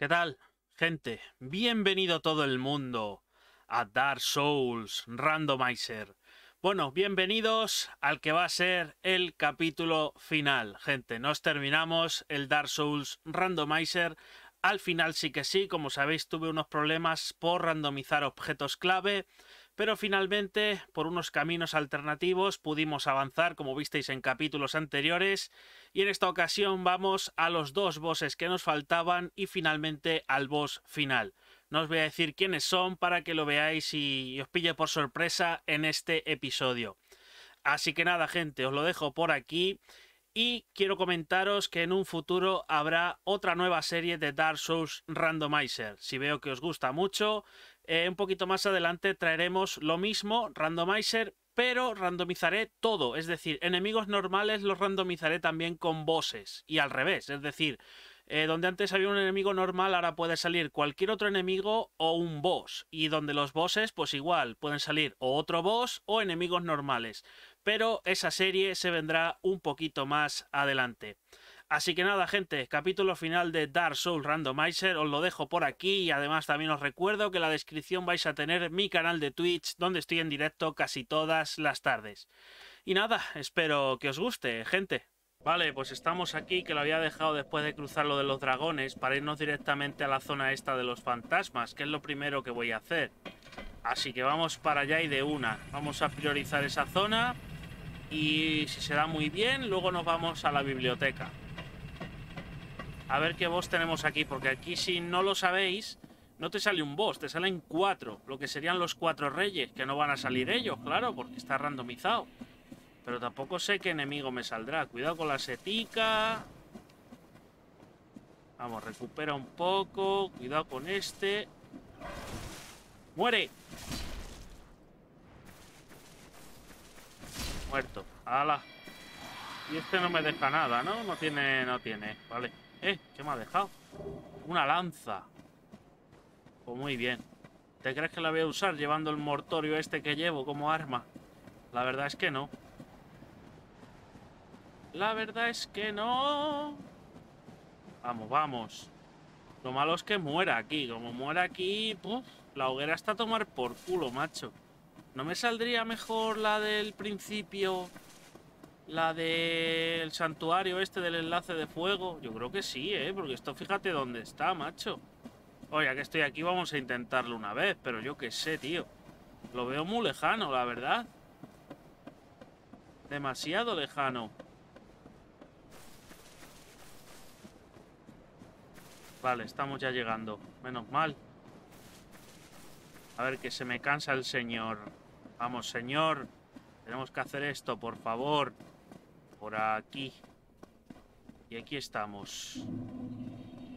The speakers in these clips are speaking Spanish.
¿Qué tal, gente? Bienvenido todo el mundo a Dark Souls Randomizer. Bueno, bienvenidos al que va a ser el capítulo final, gente. Nos terminamos el Dark Souls Randomizer. Al final sí que sí, como sabéis tuve unos problemas por randomizar objetos clave pero finalmente, por unos caminos alternativos, pudimos avanzar, como visteis en capítulos anteriores, y en esta ocasión vamos a los dos bosses que nos faltaban y finalmente al boss final. No os voy a decir quiénes son para que lo veáis y os pille por sorpresa en este episodio. Así que nada, gente, os lo dejo por aquí. Y quiero comentaros que en un futuro habrá otra nueva serie de Dark Souls Randomizer. Si veo que os gusta mucho, eh, un poquito más adelante traeremos lo mismo, randomizer, pero randomizaré todo. Es decir, enemigos normales los randomizaré también con bosses. Y al revés, es decir, eh, donde antes había un enemigo normal, ahora puede salir cualquier otro enemigo o un boss. Y donde los bosses, pues igual, pueden salir o otro boss o enemigos normales. Pero esa serie se vendrá un poquito más adelante. Así que nada, gente, capítulo final de Dark Souls Randomizer, os lo dejo por aquí y además también os recuerdo que en la descripción vais a tener mi canal de Twitch donde estoy en directo casi todas las tardes. Y nada, espero que os guste, gente. Vale, pues estamos aquí, que lo había dejado después de cruzar lo de los dragones, para irnos directamente a la zona esta de los fantasmas, que es lo primero que voy a hacer. Así que vamos para allá y de una. Vamos a priorizar esa zona y si se da muy bien, luego nos vamos a la biblioteca. A ver qué boss tenemos aquí, porque aquí si no lo sabéis, no te sale un boss, te salen cuatro, lo que serían los cuatro reyes, que no van a salir ellos, claro, porque está randomizado. Pero tampoco sé qué enemigo me saldrá. Cuidado con la setica. Vamos, recupera un poco. Cuidado con este. ¡Muere! Muerto. ¡Hala! Y este no me deja nada, ¿no? No tiene... No tiene. Vale. Eh, ¿qué me ha dejado? Una lanza. Pues muy bien. ¿Te crees que la voy a usar llevando el mortorio este que llevo como arma? La verdad es que no. La verdad es que no. Vamos, vamos. Lo malo es que muera aquí. Como muera aquí, la hoguera está a tomar por culo, macho. ¿No me saldría mejor la del principio la del santuario este del enlace de fuego? Yo creo que sí, ¿eh? Porque esto fíjate dónde está, macho. Oye, que estoy aquí vamos a intentarlo una vez, pero yo qué sé, tío. Lo veo muy lejano, la verdad. Demasiado lejano. Vale, estamos ya llegando. Menos mal. A ver, que se me cansa el señor. Vamos, señor. Tenemos que hacer esto, por favor. Por aquí. Y aquí estamos.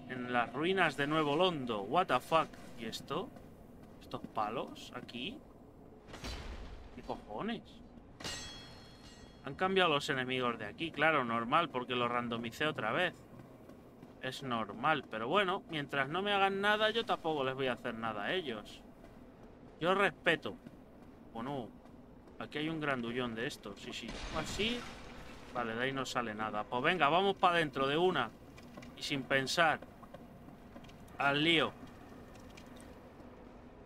En las ruinas de Nuevo Londo. What the fuck. ¿Y esto? ¿Estos palos aquí? ¿Qué cojones? Han cambiado los enemigos de aquí. Claro, normal, porque los randomicé otra vez. Es normal, pero bueno, mientras no me hagan nada, yo tampoco les voy a hacer nada a ellos. Yo respeto. Bueno, aquí hay un grandullón de estos. Sí, sí. Así Vale, de ahí no sale nada. Pues venga, vamos para adentro de una. Y sin pensar. Al lío.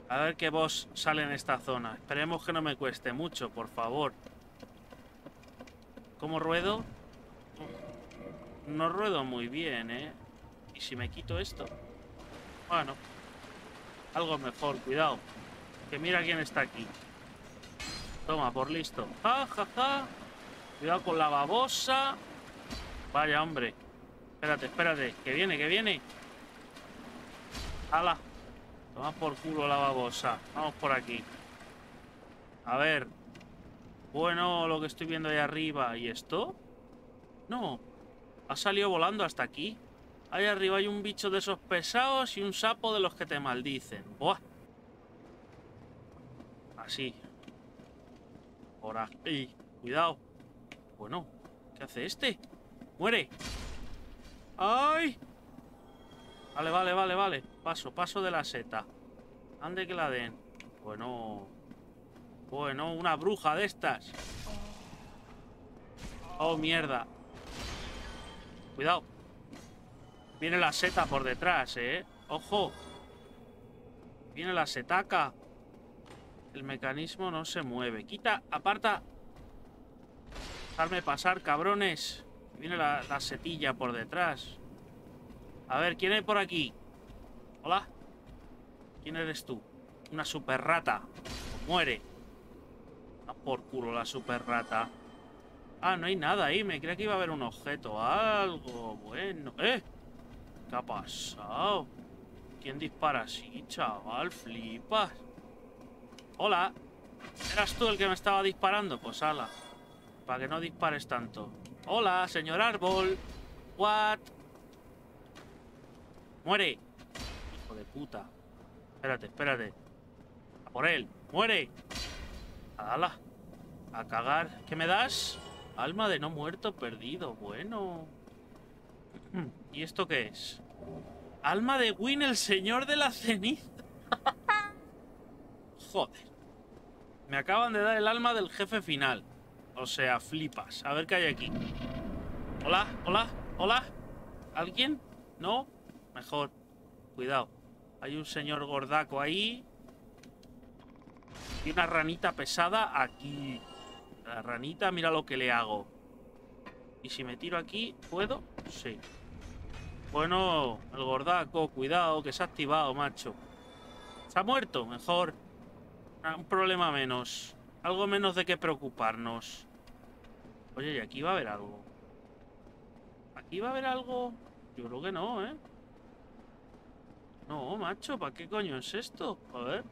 A ver qué boss sale en esta zona. Esperemos que no me cueste mucho, por favor. ¿Cómo ruedo? No ruedo muy bien, ¿eh? ¿Y si me quito esto? Bueno. Algo mejor, cuidado. Que mira quién está aquí. Toma, por listo. ¡Ja, ja, ja! Cuidado con la babosa. Vaya, hombre. Espérate, espérate. Que viene, que viene. ¡Hala! Toma por culo la babosa. Vamos por aquí. A ver. Bueno, lo que estoy viendo ahí arriba. ¿Y esto? No. Ha salido volando hasta aquí. Ahí arriba hay un bicho de esos pesados y un sapo de los que te maldicen. ¡Buah! Así. Por aquí. Cuidado. Bueno, ¿qué hace este? ¡Muere! ¡Ay! Vale, vale, vale, vale. Paso, paso de la seta. Ande que la den. Bueno. Bueno, una bruja de estas. Oh, mierda. Cuidado. Viene la seta por detrás, ¿eh? ¡Ojo! Viene la setaca. El mecanismo no se mueve. Quita, aparta. Dejarme pasar, cabrones. Viene la, la setilla por detrás. A ver, ¿quién hay por aquí? Hola. ¿Quién eres tú? Una super rata. Muere. A por culo la super rata. Ah, no hay nada ahí. Me creía que iba a haber un objeto. Algo bueno. ¡Eh! ¿Qué ha pasado? ¿Quién dispara así, chaval? Flipas. Hola. ¿Eras tú el que me estaba disparando? Pues ala. Para que no dispares tanto. Hola, señor árbol. What? Muere. Hijo de puta. Espérate, espérate. A por él. Muere. Ala. A cagar. ¿Qué me das? Alma de no muerto perdido. Bueno. ¿Y esto qué es? Alma de Win, el señor de la ceniza. Joder. Me acaban de dar el alma del jefe final. O sea, flipas. A ver qué hay aquí. Hola, hola, hola. ¿Alguien? ¿No? Mejor. Cuidado. Hay un señor gordaco ahí. Y una ranita pesada aquí. La ranita, mira lo que le hago. Y si me tiro aquí, ¿puedo? Sí. Bueno, el gordaco, cuidado, que se ha activado, macho. ¿Se ha muerto? Mejor. Ah, un problema menos. Algo menos de qué preocuparnos. Oye, ¿y aquí va a haber algo? ¿Aquí va a haber algo? Yo creo que no, ¿eh? No, macho, ¿para qué coño es esto? A ver.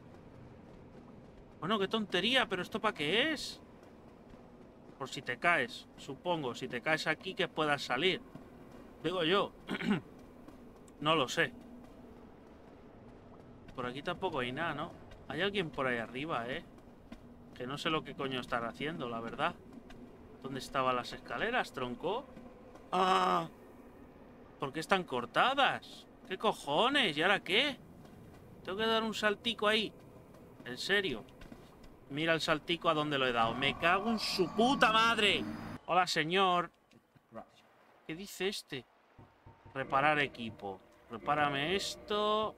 Bueno, qué tontería, pero ¿esto para qué es? Por si te caes, supongo. Si te caes aquí, que puedas salir. Digo yo. no lo sé. Por aquí tampoco hay nada, ¿no? Hay alguien por ahí arriba, ¿eh? Que no sé lo que coño estará haciendo, la verdad. ¿Dónde estaban las escaleras, tronco? ¡Ah! ¿Por qué están cortadas? ¿Qué cojones? ¿Y ahora qué? Tengo que dar un saltico ahí. ¿En serio? Mira el saltico a donde lo he dado. Me cago en su puta madre. Hola, señor. ¿Qué dice este? Reparar equipo. Repárame esto.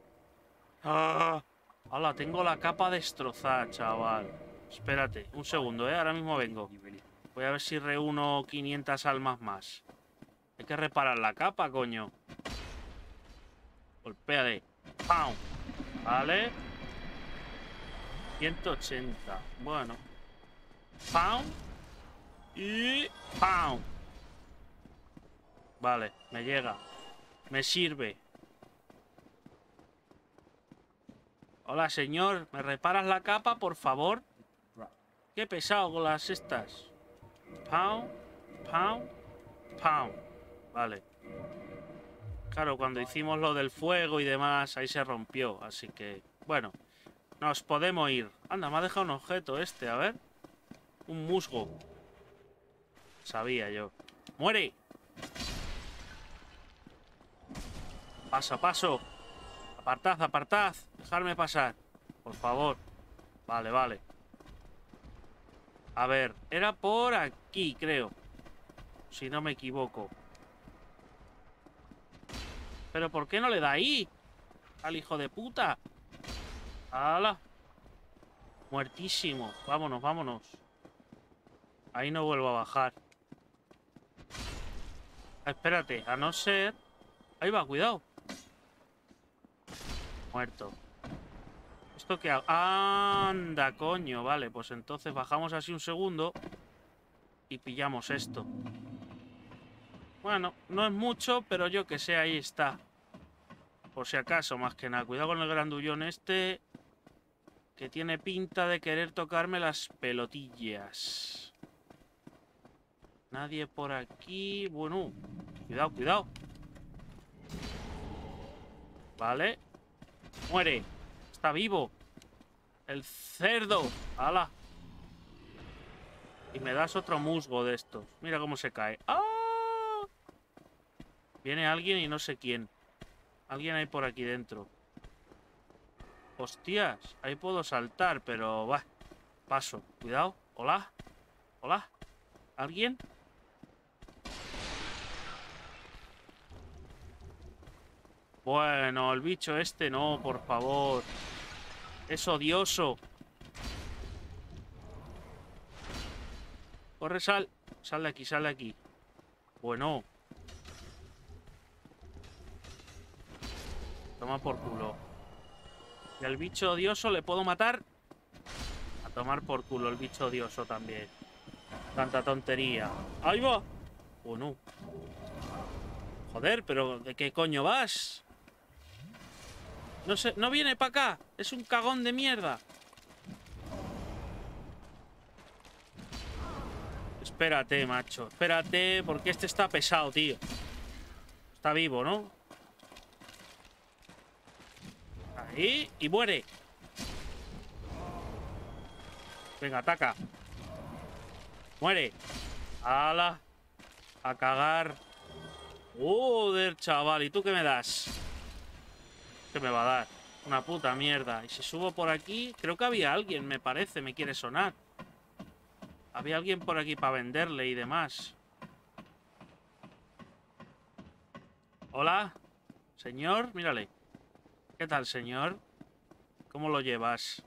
¡Ah! Hola, tengo la capa destrozada, chaval. Espérate, un segundo, ¿eh? Ahora mismo vengo. Voy a ver si reúno 500 almas más. Hay que reparar la capa, coño. Golpéale. ¡Pam! Vale. 180. Bueno. ¡Pam! Y... ¡Pam! Vale, me llega. Me sirve. Hola, señor. ¿Me reparas la capa, por favor? Qué pesado con las estas. Pound, pound, pound. Vale. Claro, cuando hicimos lo del fuego y demás, ahí se rompió. Así que, bueno, nos podemos ir. Anda, me ha dejado un objeto este, a ver. Un musgo. Sabía yo. ¡Muere! Paso paso. Apartad, apartad. Dejarme pasar. Por favor. Vale, vale. A ver, era por aquí, creo. Si no me equivoco. ¿Pero por qué no le da ahí? Al hijo de puta. ¡Hala! Muertísimo. Vámonos, vámonos. Ahí no vuelvo a bajar. Espérate, a no ser... Ahí va, cuidado. Muerto. ¿Esto qué hago? ¡Anda, coño! Vale, pues entonces bajamos así un segundo y pillamos esto. Bueno, no es mucho, pero yo que sé, ahí está. Por si acaso, más que nada. Cuidado con el grandullón este, que tiene pinta de querer tocarme las pelotillas. Nadie por aquí. Bueno, cuidado, cuidado. Vale. Muere. Está vivo. El cerdo. ¡Hala! Y me das otro musgo de estos. Mira cómo se cae. ¡Ah! Viene alguien y no sé quién. Alguien hay por aquí dentro. Hostias. Ahí puedo saltar, pero... va. Paso. Cuidado. Hola. Hola. ¿Alguien? Bueno, el bicho este no, por favor. Es odioso. Corre, sal. Sal de aquí, sal de aquí. Bueno. Toma por culo. Y al bicho odioso le puedo matar. A tomar por culo el bicho odioso también. Tanta tontería. ¡Ahí va! Bueno. Joder, pero ¿de qué coño vas? No no viene para acá. Es un cagón de mierda. Espérate, macho. Espérate, porque este está pesado, tío. Está vivo, ¿no? Ahí, y muere. Venga, ataca. Muere. ¡Hala! A cagar. Joder, chaval. ¿Y tú qué me das? ¿Qué me va a dar? Una puta mierda. Y si subo por aquí... Creo que había alguien, me parece. Me quiere sonar. Había alguien por aquí para venderle y demás. Hola. Señor, mírale. ¿Qué tal, señor? ¿Cómo lo llevas?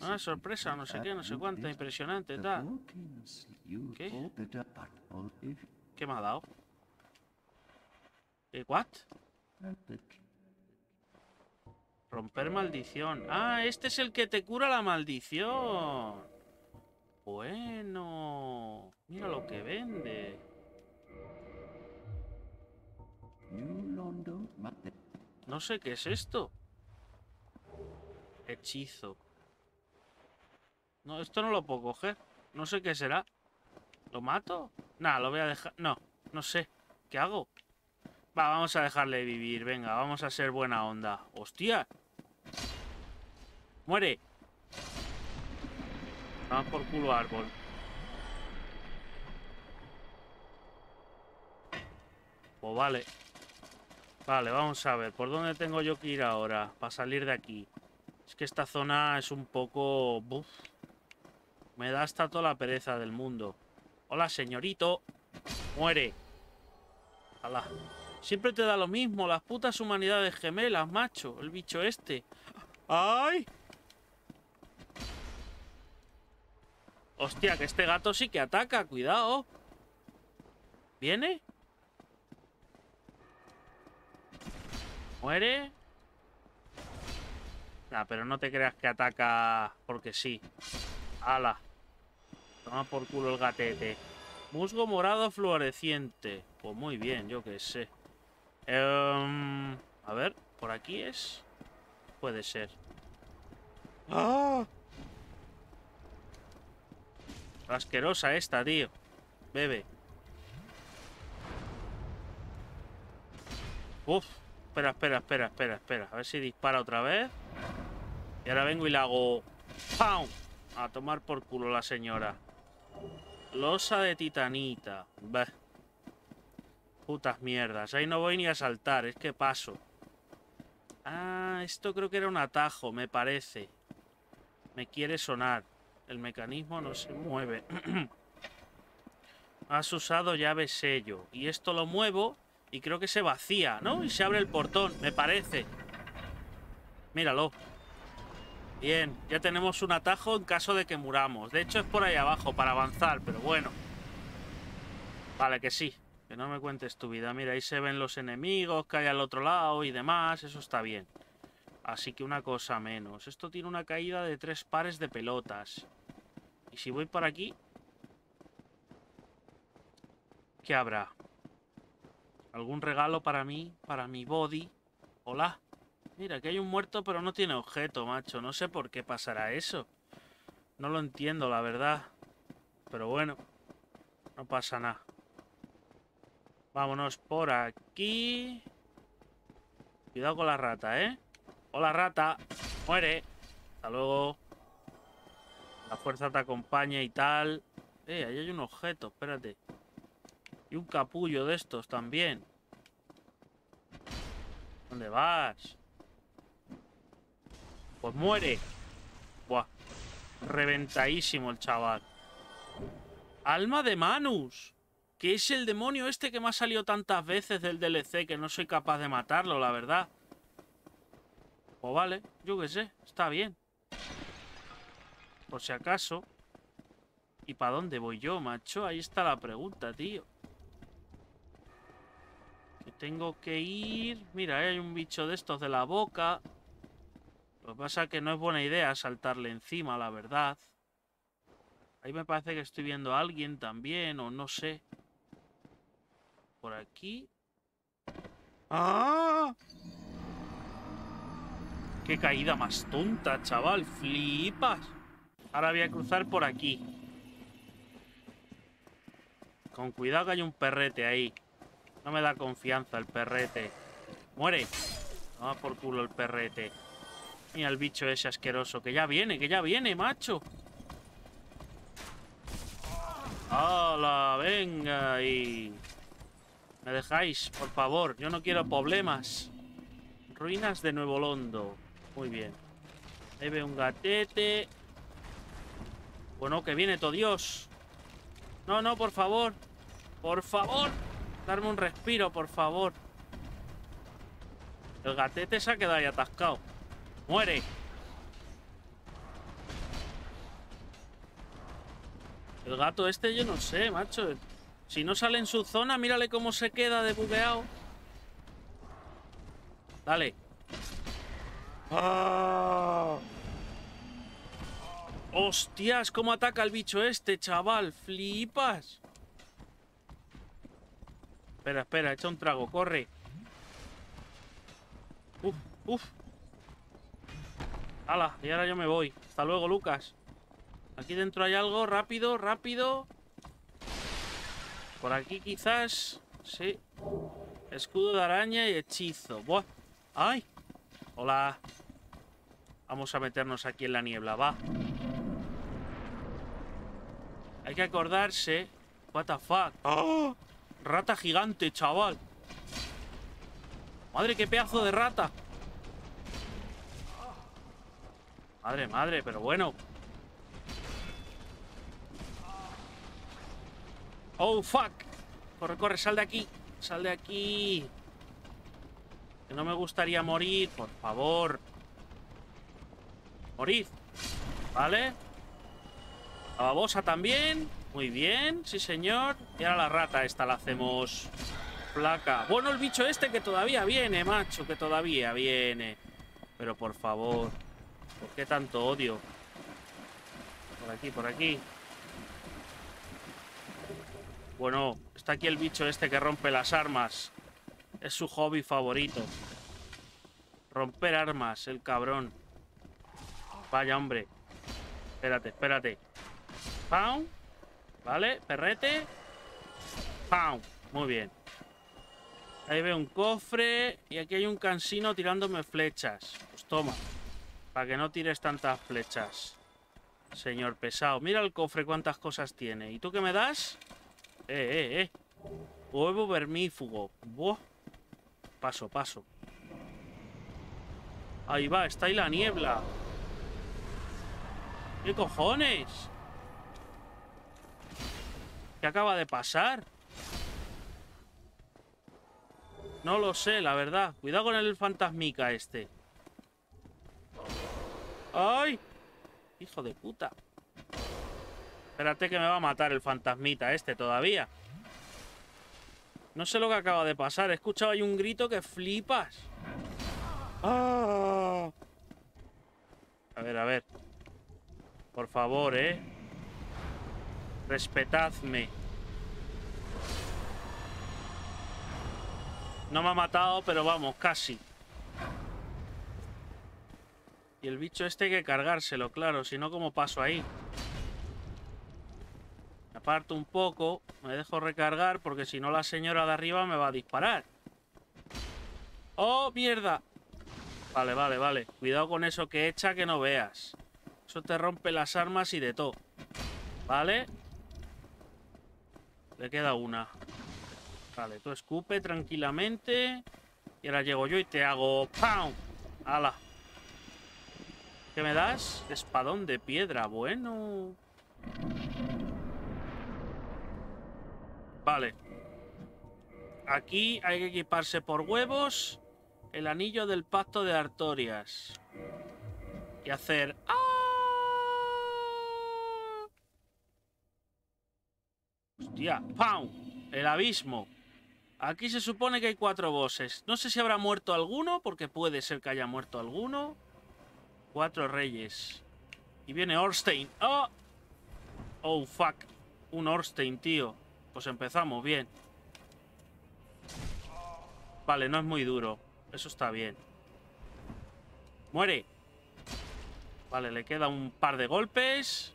Ah, sorpresa, no sé qué, no sé cuánto, impresionante, tal. ¿Qué? ¿Qué me ha dado? ¿Qué? ¿What? Romper maldición. Ah, este es el que te cura la maldición. Bueno. Mira lo que vende. No sé qué es esto. Hechizo. No, esto no lo puedo coger. No sé qué será. ¿Lo mato? Nada, lo voy a dejar... No, no sé. ¿Qué hago? Va, vamos a dejarle vivir. Venga, vamos a ser buena onda. ¡Hostia! ¡Muere! Vamos por culo árbol. Pues vale. Vale, vamos a ver. ¿Por dónde tengo yo que ir ahora? Para salir de aquí. Es que esta zona es un poco... Me da hasta toda la pereza del mundo. Hola, señorito. Muere. Hala. Siempre te da lo mismo. Las putas humanidades gemelas, macho. El bicho este. ¡Ay! Hostia, que este gato sí que ataca. Cuidado. ¿Viene? ¿Muere? Nah, pero no te creas que ataca porque sí. ¡Hala! Toma por culo el gatete. Musgo morado fluoresciente. Pues muy bien, yo qué sé. Em, a ver, ¿por aquí es? Puede ser. ¡Ah! Asquerosa esta, tío. Bebe. Uf. Espera, espera, espera, espera, espera. A ver si dispara otra vez. Y ahora vengo y le hago... ¡Pam! A tomar por culo la señora. Losa de titanita. Bah. Putas mierdas. Ahí no voy ni a saltar. Es que paso. Ah, esto creo que era un atajo, me parece. Me quiere sonar. El mecanismo no se mueve. Has usado llave sello. Y esto lo muevo y creo que se vacía, ¿no? Y se abre el portón, me parece. Míralo. Bien, ya tenemos un atajo en caso de que muramos. De hecho es por ahí abajo para avanzar, pero bueno. Vale, que sí. Que no me cuentes tu vida. Mira, ahí se ven los enemigos que hay al otro lado y demás. Eso está bien. Así que una cosa menos. Esto tiene una caída de tres pares de pelotas. Y si voy por aquí... ¿Qué habrá? ¿Algún regalo para mí? ¿Para mi body? Hola. Mira, que hay un muerto pero no tiene objeto, macho. No sé por qué pasará eso. No lo entiendo, la verdad. Pero bueno, no pasa nada. Vámonos por aquí. Cuidado con la rata, ¿eh? Hola, rata. Muere. Hasta luego. La fuerza te acompaña y tal. Eh, ahí hay un objeto, espérate. Y un capullo de estos también. ¿Dónde vas? Pues muere. Buah. Reventadísimo el chaval. Alma de Manus. Que es el demonio este que me ha salido tantas veces del DLC que no soy capaz de matarlo, la verdad. Pues vale, yo qué sé, está bien. Por si acaso. ¿Y para dónde voy yo, macho? Ahí está la pregunta, tío. Que tengo que ir... Mira, hay un bicho de estos de la boca. Lo que pasa es que no es buena idea saltarle encima, la verdad. Ahí me parece que estoy viendo a alguien también, o no sé. Por aquí. ¡Ah! ¡Qué caída más tonta, chaval! ¡Flipas! Ahora voy a cruzar por aquí. Con cuidado que hay un perrete ahí. No me da confianza el perrete. ¡Muere! Toma por culo el perrete. Mira el bicho ese asqueroso. Que ya viene, que ya viene, macho. ¡Hala! Venga y... ¿Me dejáis? Por favor, yo no quiero problemas. Ruinas de Nuevo Londo. Muy bien. Ve un gatete. Bueno, que viene todo Dios. No, no, por favor. Por favor. Darme un respiro, por favor. El gatete se ha quedado ahí atascado. ¡Muere! El gato este yo no sé, macho. Si no sale en su zona, mírale cómo se queda de bugueado. Dale. ¡Ah! ¡Hostias! ¿Cómo ataca el bicho este, chaval? ¡Flipas! Espera, espera, echa un trago, corre. Uf, uf. ¡Hala! Y ahora yo me voy. Hasta luego, Lucas. Aquí dentro hay algo. Rápido, rápido. Por aquí quizás... Sí. Escudo de araña y hechizo. ¡Buah! ¡Ay! Hola. Vamos a meternos aquí en la niebla, va. Hay que acordarse... What the fuck. ¡Oh! Rata gigante, chaval. Madre, qué pedazo de rata. Madre, madre, pero bueno. Oh, fuck. Corre, corre, sal de aquí. Sal de aquí. Que no me gustaría morir, por favor. Morid. ¿Vale? La babosa también. Muy bien, sí señor. Y ahora la rata esta la hacemos placa. Bueno, el bicho este que todavía viene, macho, que todavía viene. Pero por favor, ¿por qué tanto odio? Por aquí, por aquí. Bueno, está aquí el bicho este que rompe las armas. Es su hobby favorito. Romper armas, el cabrón. Vaya, hombre. Espérate, espérate. ¡Pau! ¿Vale? Perrete. ¡Pau! Muy bien. Ahí veo un cofre y aquí hay un cansino tirándome flechas. Pues toma. Para que no tires tantas flechas. Señor pesado. Mira el cofre cuántas cosas tiene. ¿Y tú qué me das? Eh, eh, eh. Huevo vermífugo. Buah. Paso, paso. Ahí va, está ahí la niebla. ¿Qué cojones? ¿Qué acaba de pasar? No lo sé, la verdad. Cuidado con el fantasmica este. ¡Ay! Hijo de puta. Espérate que me va a matar el fantasmita este todavía. No sé lo que acaba de pasar. He escuchado ahí un grito que flipas. ¡Ah! A ver, a ver. Por favor, ¿eh? Respetadme. No me ha matado, pero vamos, casi. Y el bicho este hay que cargárselo, claro. Si no, ¿cómo paso ahí? Aparto un poco. Me dejo recargar porque si no la señora de arriba me va a disparar. ¡Oh, mierda! Vale, vale, vale. Cuidado con eso que echa que no veas. Eso te rompe las armas y de todo. ¿Vale? Le queda una. Vale, tú escupe tranquilamente. Y ahora llego yo y te hago... ¡Pam! ¡Hala! ¿Qué me das? Espadón de piedra. Bueno... Vale. Aquí hay que equiparse por huevos el anillo del pacto de Artorias. Y hacer... ¡Ah! Hostia, ¡pam! El abismo. Aquí se supone que hay cuatro bosses. No sé si habrá muerto alguno, porque puede ser que haya muerto alguno. Cuatro reyes. Y viene Orstein. ¡Oh! Oh, fuck. Un Orstein, tío. Pues empezamos bien. Vale, no es muy duro. Eso está bien. ¡Muere! Vale, le queda un par de golpes.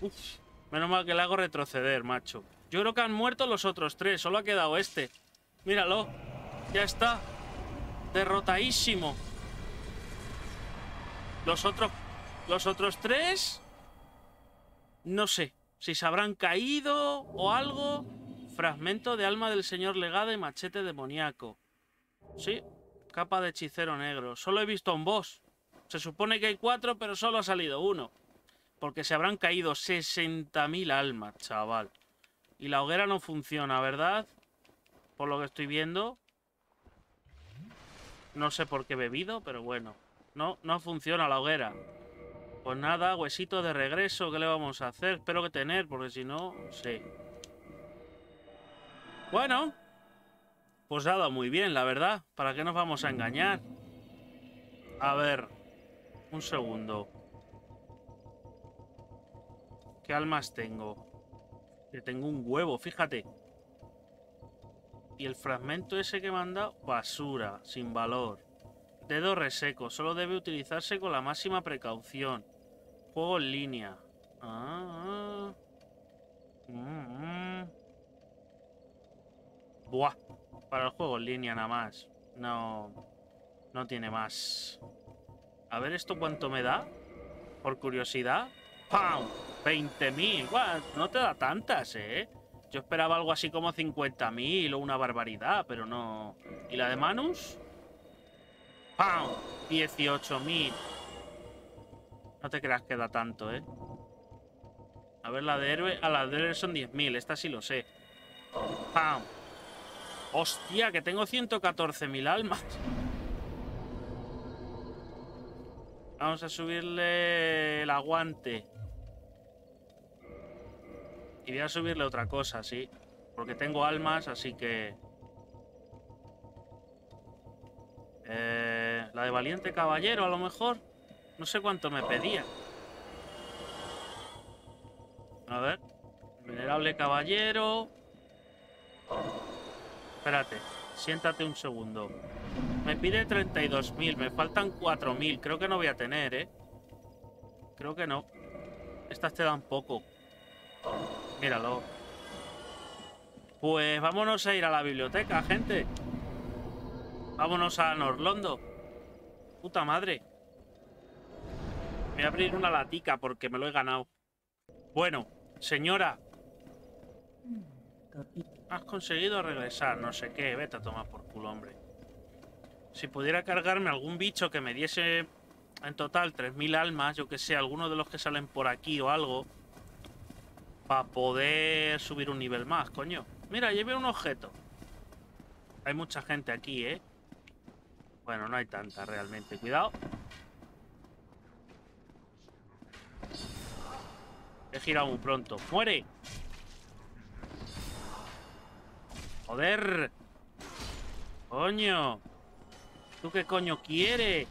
Uf, menos mal que le hago retroceder, macho. Yo creo que han muerto los otros tres. Solo ha quedado este. Míralo. Ya está. Derrotadísimo. Los otros... Los otros tres... No sé. Si se habrán caído o algo. Fragmento de alma del señor legado y machete demoníaco. Sí. Capa de hechicero negro. Solo he visto un boss. Se supone que hay cuatro, pero solo ha salido uno. Porque se habrán caído 60.000 almas, chaval. Y la hoguera no funciona, ¿verdad? Por lo que estoy viendo. No sé por qué he bebido, pero bueno. No, no funciona la hoguera. Pues nada, huesito de regreso, ¿qué le vamos a hacer? Espero que tener, porque si no, sí. Bueno. Pues nada, muy bien, la verdad. ¿Para qué nos vamos a engañar? A ver. Un segundo. ¿Qué almas tengo? Que tengo un huevo, fíjate. Y el fragmento ese que me han dado, basura, sin valor. Dedo reseco, solo debe utilizarse con la máxima precaución. Juego en línea. Ah, mm, mm. Buah, para el juego en línea nada más. No, no tiene más. A ver esto cuánto me da. Por curiosidad. ¡Pam! 20.000. No te da tantas, ¿eh? Yo esperaba algo así como 50.000 o una barbaridad, pero no. ¿Y la de Manus? ¡Pam! 18.000. No te creas que da tanto, ¿eh? A ver, la de héroe... A la de héroe son 10.000. Esta sí lo sé. ¡Pam! ¡Hostia! Que tengo 114.000 almas. Vamos a subirle el aguante. Y voy a subirle otra cosa, sí. Porque tengo almas, así que... Eh, la de Valiente Caballero, a lo mejor. No sé cuánto me pedía. A ver. Venerable Caballero. Espérate. Siéntate un segundo. Me pide 32.000. Me faltan 4.000. Creo que no voy a tener, ¿eh? Creo que no. Estas te dan poco. Míralo. Pues vámonos a ir a la biblioteca, gente. Vámonos a Norlondo. Puta madre. Voy a abrir una latica porque me lo he ganado. Bueno, señora. Has conseguido regresar, no sé qué. Vete a tomar por culo, hombre. Si pudiera cargarme algún bicho que me diese en total 3.000 almas, yo que sé, alguno de los que salen por aquí o algo para poder subir un nivel más, coño. Mira, lleve un objeto. Hay mucha gente aquí, ¿eh? Bueno, no hay tanta realmente. Cuidado. He girado muy pronto. ¡Muere! ¡Joder! ¡Coño! ¿Tú qué coño quieres?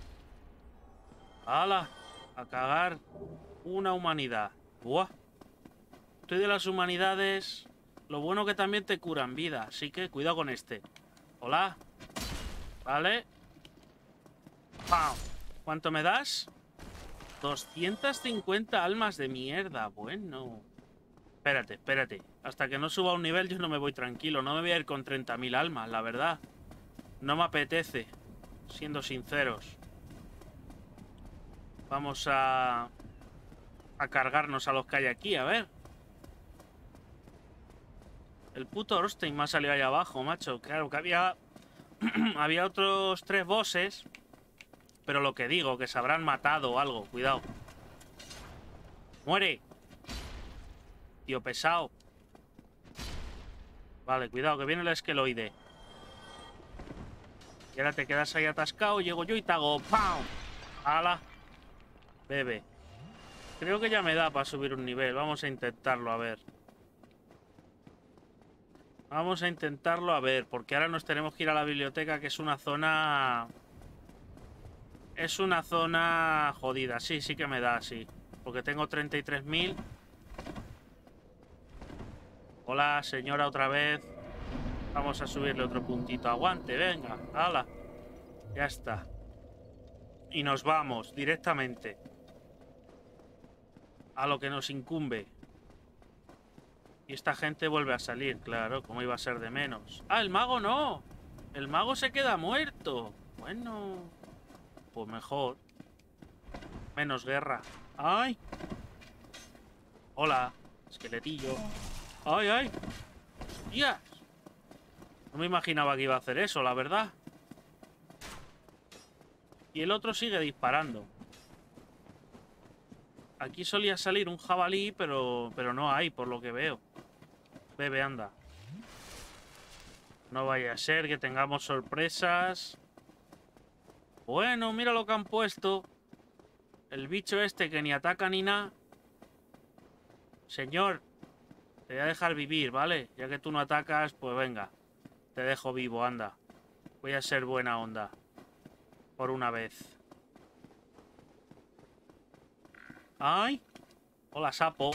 ¡Hala! A cagar una humanidad. ¡Buah! Estoy de las humanidades. Lo bueno que también te curan vida. Así que cuidado con este. Hola. Vale. ¡Pam! ¿Cuánto me das? 250 almas de mierda. Bueno. Espérate, espérate. Hasta que no suba un nivel yo no me voy tranquilo. No me voy a ir con 30.000 almas, la verdad. No me apetece. Siendo sinceros. Vamos a... A cargarnos a los que hay aquí, a ver. El puto Orstein me ha salido ahí abajo, macho. Claro que había... había otros tres bosses. Pero lo que digo, que se habrán matado o algo. Cuidado. ¡Muere! Tío pesado. Vale, cuidado, que viene el esqueloide. Y ahora te quedas ahí atascado, llego yo y te hago ¡Pam! ¡Hala! Bebe. Creo que ya me da para subir un nivel. Vamos a intentarlo, a ver. Vamos a intentarlo, a ver. Porque ahora nos tenemos que ir a la biblioteca, que es una zona... Es una zona jodida. Sí, sí que me da, sí. Porque tengo 33.000. Hola, señora, otra vez. Vamos a subirle otro puntito. Aguante, venga. Hala. Ya está. Y nos vamos directamente. A lo que nos incumbe. Y esta gente vuelve a salir, claro. como iba a ser de menos? ¡Ah, el mago no! El mago se queda muerto. Bueno... Pues mejor. Menos guerra. ¡Ay! Hola, esqueletillo. ¡Ay, ay! ¡Hostias! No me imaginaba que iba a hacer eso, la verdad. Y el otro sigue disparando. Aquí solía salir un jabalí, pero, pero no hay, por lo que veo. Bebe, anda. No vaya a ser que tengamos sorpresas. Bueno, mira lo que han puesto. El bicho este que ni ataca ni nada. Señor, te voy a dejar vivir, ¿vale? Ya que tú no atacas, pues venga. Te dejo vivo, anda. Voy a ser buena onda. Por una vez. ¡Ay! Hola, sapo.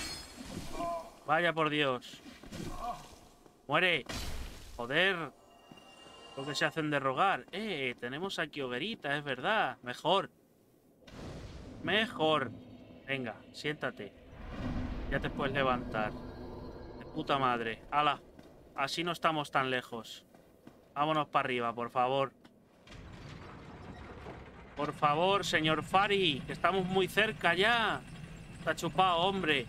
Vaya por Dios. ¡Muere! Joder. Lo que se hacen de rogar. Eh, tenemos aquí hoguerita, es verdad. Mejor. Mejor. Venga, siéntate. Ya te puedes levantar. De puta madre. ¡Hala! Así no estamos tan lejos. Vámonos para arriba, por favor. Por favor, señor Fari, que estamos muy cerca ya. Está chupado, hombre.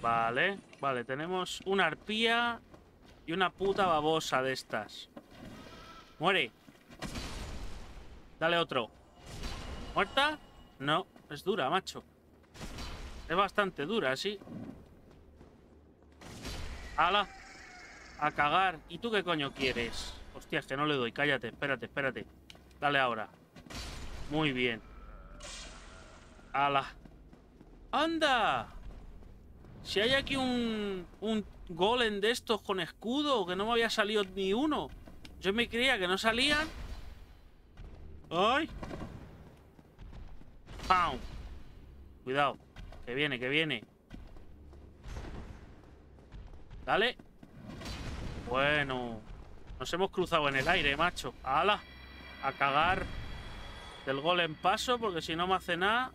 Vale, vale, tenemos una arpía y una puta babosa de estas. Muere. Dale otro. ¿Muerta? No, es dura, macho. Es bastante dura, sí. ¡Hala! A cagar. ¿Y tú qué coño quieres? Hostia, que no le doy. Cállate, espérate, espérate. Dale ahora. Muy bien. ¡Hala! ¡Anda! Si hay aquí un, un golem de estos con escudo, que no me había salido ni uno. Yo me creía que no salían. ¡Ay! ¡Pam! Cuidado. Que viene, que viene. Dale. Bueno. Nos hemos cruzado en el aire, macho. ¡Hala! A cagar del gol en paso, porque si no me hace nada,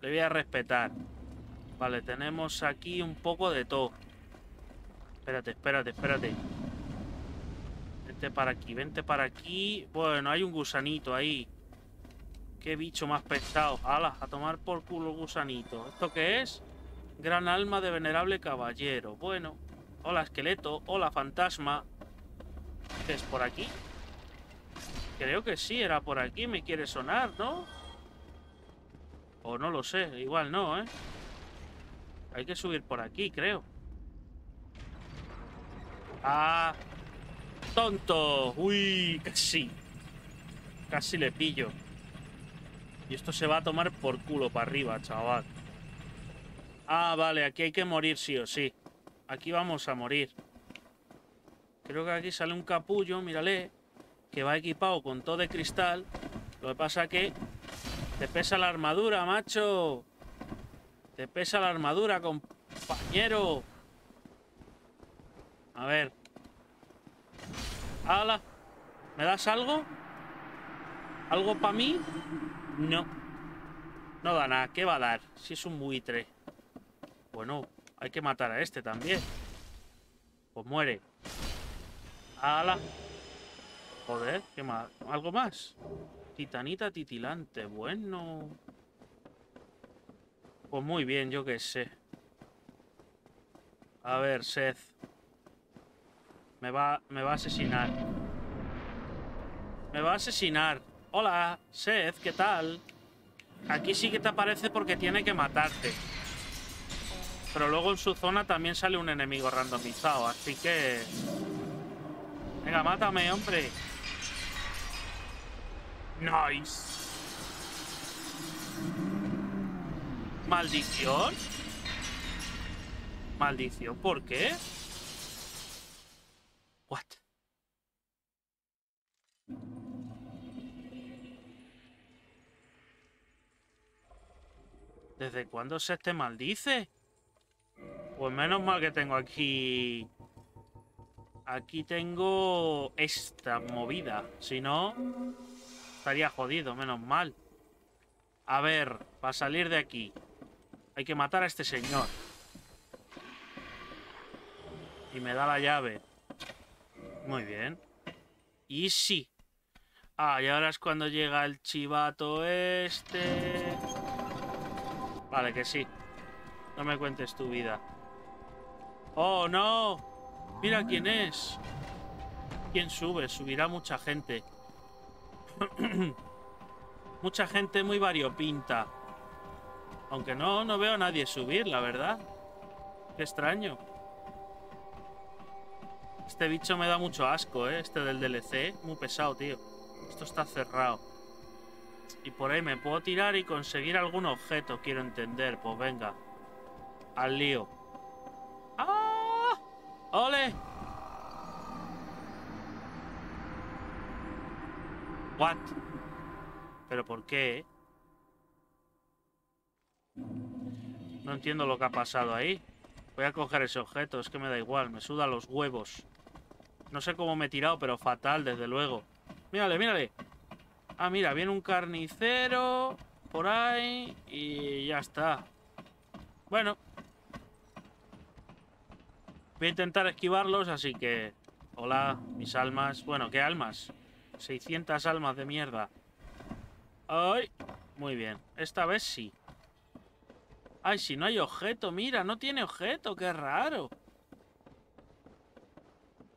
le voy a respetar. Vale, tenemos aquí un poco de todo. Espérate, espérate, espérate. Vente para aquí, vente para aquí. Bueno, hay un gusanito ahí. Qué bicho más pesado. ¡Hala! A tomar por culo el gusanito. ¿Esto qué es? Gran alma de venerable caballero. Bueno. Hola, esqueleto. Hola, fantasma. ¿Qué es por aquí? Creo que sí, era por aquí. Me quiere sonar, ¿no? O no lo sé. Igual no, ¿eh? Hay que subir por aquí, creo. ¡Ah! ¡Tonto! ¡Uy! Casi. Casi le pillo. Y esto se va a tomar por culo para arriba, chaval. Ah, vale, aquí hay que morir sí o sí. Aquí vamos a morir. Creo que aquí sale un capullo, mírale, que va equipado con todo de cristal. Lo que pasa que te pesa la armadura, macho. Te pesa la armadura, compañero. A ver. ¡Hala! ¿Me das algo? ¿Algo para mí? No. No da nada. ¿Qué va a dar? Si es un buitre. Bueno, hay que matar a este también. Pues muere. ¡Hala! Joder, ¿qué más? ¿Algo más? Titanita titilante. Bueno. Pues muy bien, yo qué sé. A ver, Seth. Me va, me va a asesinar. Me va a asesinar. Hola, Seth, ¿qué tal? Aquí sí que te aparece porque tiene que matarte. Pero luego en su zona también sale un enemigo randomizado, así que... Venga, mátame, hombre. Nice. ¿Maldición? ¿Maldición? ¿Por qué? What? ¿Desde cuándo se te maldice? Pues menos mal que tengo aquí... Aquí tengo esta movida. Si no, estaría jodido, menos mal. A ver, para salir de aquí. Hay que matar a este señor. Y me da la llave. Muy bien. Y sí. Ah, y ahora es cuando llega el chivato este. Vale, que sí. No me cuentes tu vida. ¡Oh, no! Mira quién es. ¿Quién sube? Subirá mucha gente. mucha gente muy variopinta. Aunque no, no veo a nadie subir, la verdad. Qué extraño. Este bicho me da mucho asco, ¿eh? Este del DLC. Muy pesado, tío. Esto está cerrado. Y por ahí me puedo tirar y conseguir algún objeto, quiero entender. Pues venga. Al lío. ¡Ah! ¡Ole! ¿What? ¿Pero por qué? No entiendo lo que ha pasado ahí. Voy a coger ese objeto, es que me da igual, me suda los huevos. No sé cómo me he tirado, pero fatal, desde luego. Mírale, mírale. Ah, mira, viene un carnicero por ahí y ya está. Bueno. Voy a intentar esquivarlos, así que... Hola, mis almas. Bueno, ¿qué almas? 600 almas de mierda. ¡Ay! Muy bien. Esta vez sí. Ay, si no hay objeto. Mira, no tiene objeto. Qué raro.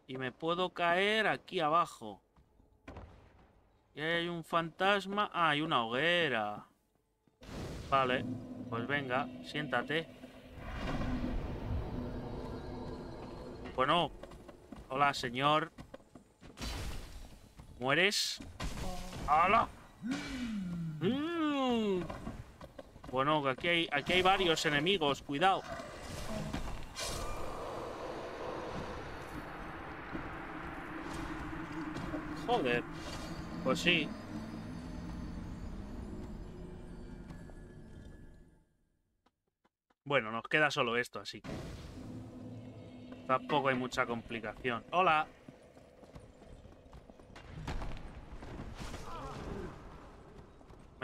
Y me puedo caer aquí abajo. Y hay un fantasma. Ah, hay una hoguera. Vale. Pues venga, siéntate. Bueno. Hola, señor. ¿Mueres? ¡Hala! Mm. Bueno, aquí hay, aquí hay varios enemigos. Cuidado. Joder. Pues sí. Bueno, nos queda solo esto, así que... Tampoco hay mucha complicación. ¡Hola!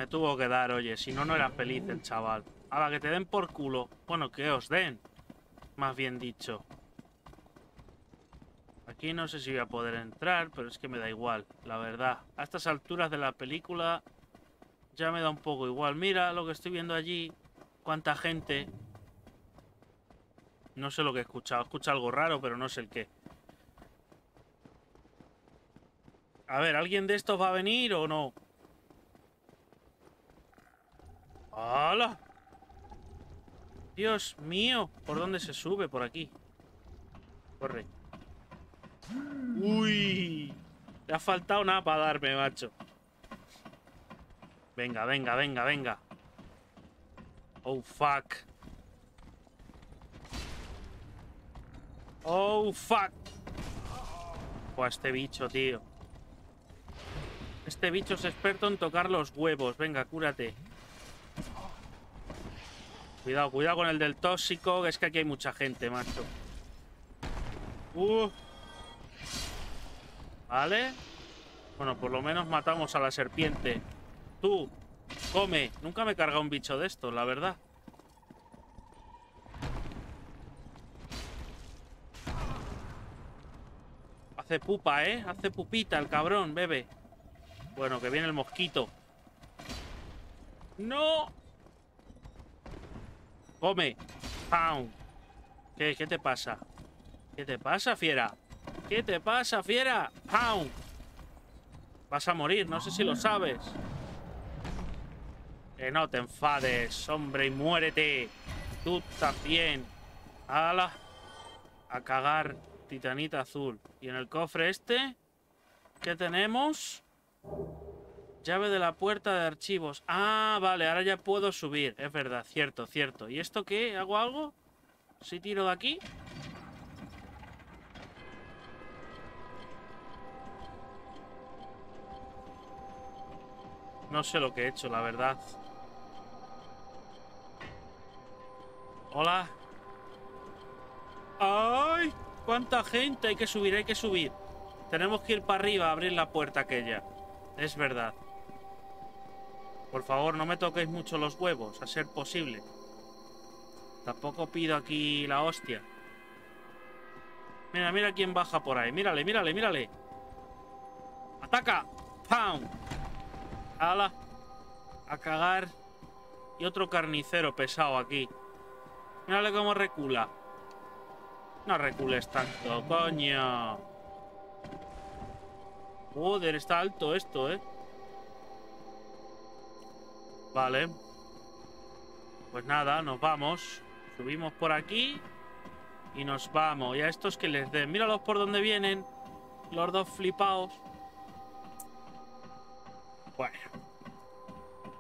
Me tuvo que dar, oye, si no, no era feliz el chaval. A la que te den por culo. Bueno, que os den. Más bien dicho. Aquí no sé si voy a poder entrar, pero es que me da igual, la verdad. A estas alturas de la película ya me da un poco igual. Mira lo que estoy viendo allí. Cuánta gente. No sé lo que he escuchado. Escucha algo raro, pero no sé el qué. A ver, ¿alguien de estos va a venir o no? ¡Hala! Dios mío, ¿por dónde se sube? Por aquí. Corre. Uy. Te ha faltado nada para darme, macho. Venga, venga, venga, venga. Oh, fuck. Oh, fuck. Pues este bicho, tío. Este bicho es experto en tocar los huevos. Venga, cúrate. Cuidado, cuidado con el del tóxico, que es que aquí hay mucha gente, macho. Uh. Vale. Bueno, por lo menos matamos a la serpiente. Tú, come. Nunca me he cargado un bicho de esto, la verdad. Hace pupa, ¿eh? Hace pupita el cabrón, bebe. Bueno, que viene el mosquito. ¡No! Come. ¡Pam! ¿Qué, ¿Qué te pasa? ¿Qué te pasa, fiera? ¿Qué te pasa, fiera? ¡Pam! Vas a morir, no sé si lo sabes. Que no te enfades, hombre, y muérete. Tú también. ¡Hala! A cagar titanita azul. Y en el cofre este, ¿qué tenemos? Llave de la puerta de archivos. Ah, vale, ahora ya puedo subir. Es verdad, cierto, cierto. ¿Y esto qué? ¿Hago algo? ¿Si tiro de aquí? No sé lo que he hecho, la verdad. Hola. ¡Ay! ¡Cuánta gente! Hay que subir, hay que subir. Tenemos que ir para arriba a abrir la puerta aquella. Es verdad. Por favor, no me toquéis mucho los huevos, a ser posible. Tampoco pido aquí la hostia. Mira, mira quién baja por ahí. Mírale, mírale, mírale. ¡Ataca! ¡Pam! ¡Hala! A cagar. Y otro carnicero pesado aquí. Mírale cómo recula. No recules tanto, coño. Joder, está alto esto, ¿eh? Vale. Pues nada, nos vamos. Subimos por aquí. Y nos vamos. Y a estos que les den. Míralos por donde vienen. Los dos flipados. Bueno.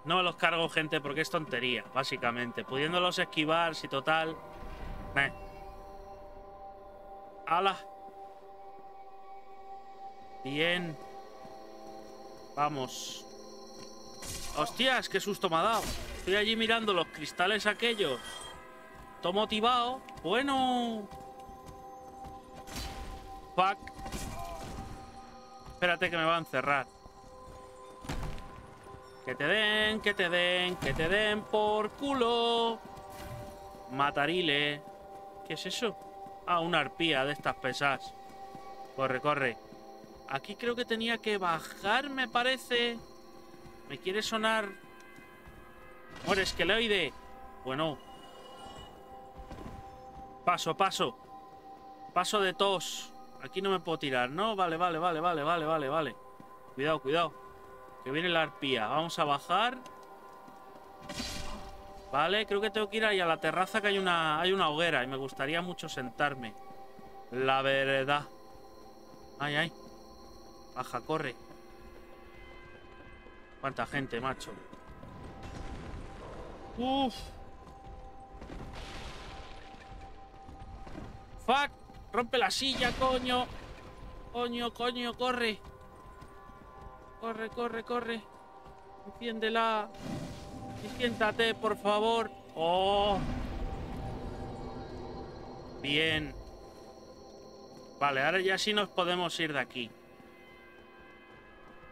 No me los cargo, gente, porque es tontería, básicamente. Pudiéndolos esquivar, si total... Eh. ¡Hala! Bien. Vamos. ¡Hostias! ¡Qué susto me ha dado! Estoy allí mirando los cristales aquellos. Todo motivado. Bueno. Fuck. Espérate que me va a encerrar. Que te den, que te den, que te den por culo. Matarile. ¿Qué es eso? Ah, una arpía de estas pesadas. Corre, corre. Aquí creo que tenía que bajar, me parece. Me quiere sonar... Muere esqueloide. Bueno. Paso, paso. Paso de tos. Aquí no me puedo tirar, ¿no? Vale, vale, vale, vale, vale, vale, vale. Cuidado, cuidado. Que viene la arpía. Vamos a bajar. Vale, creo que tengo que ir ahí a la terraza que hay una, hay una hoguera y me gustaría mucho sentarme. La verdad. Ay, ay. Baja, corre. Cuánta gente, macho. Uf. Fuck. Rompe la silla, coño. Coño, coño, corre. Corre, corre, corre. Enciéndela. Y siéntate, por favor. Oh. Bien. Vale, ahora ya sí nos podemos ir de aquí.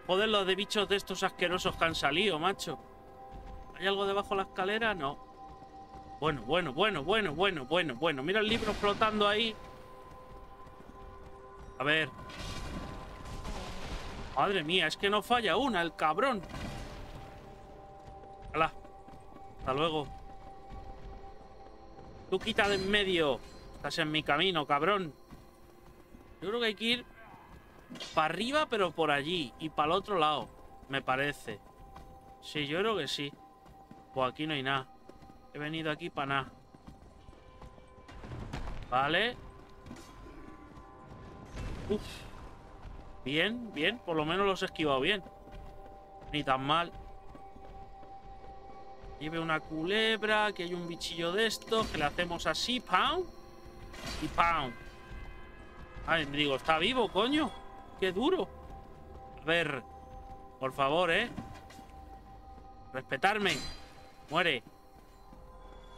Joder, los de bichos de estos asquerosos que han salido, macho. ¿Hay algo debajo de la escalera? No. Bueno, bueno, bueno, bueno, bueno, bueno, bueno. Mira el libro flotando ahí. A ver. Madre mía, es que no falla una, el cabrón. ¡Hala! Hasta luego. Tú quita de en medio. Estás en mi camino, cabrón. Yo creo que hay que ir para arriba, pero por allí. Y para el otro lado, me parece. Sí, yo creo que sí. Pues aquí no hay nada. He venido aquí para nada. Vale. Uf. Bien, bien. Por lo menos los he esquivado bien. Ni tan mal. Lleve una culebra. Aquí hay un bichillo de estos. Que le hacemos así. ¡Pam! Y ¡pam! Ay, digo, está vivo, coño. ¡Qué duro! A ver. Por favor, ¿eh? Respetarme. Muere.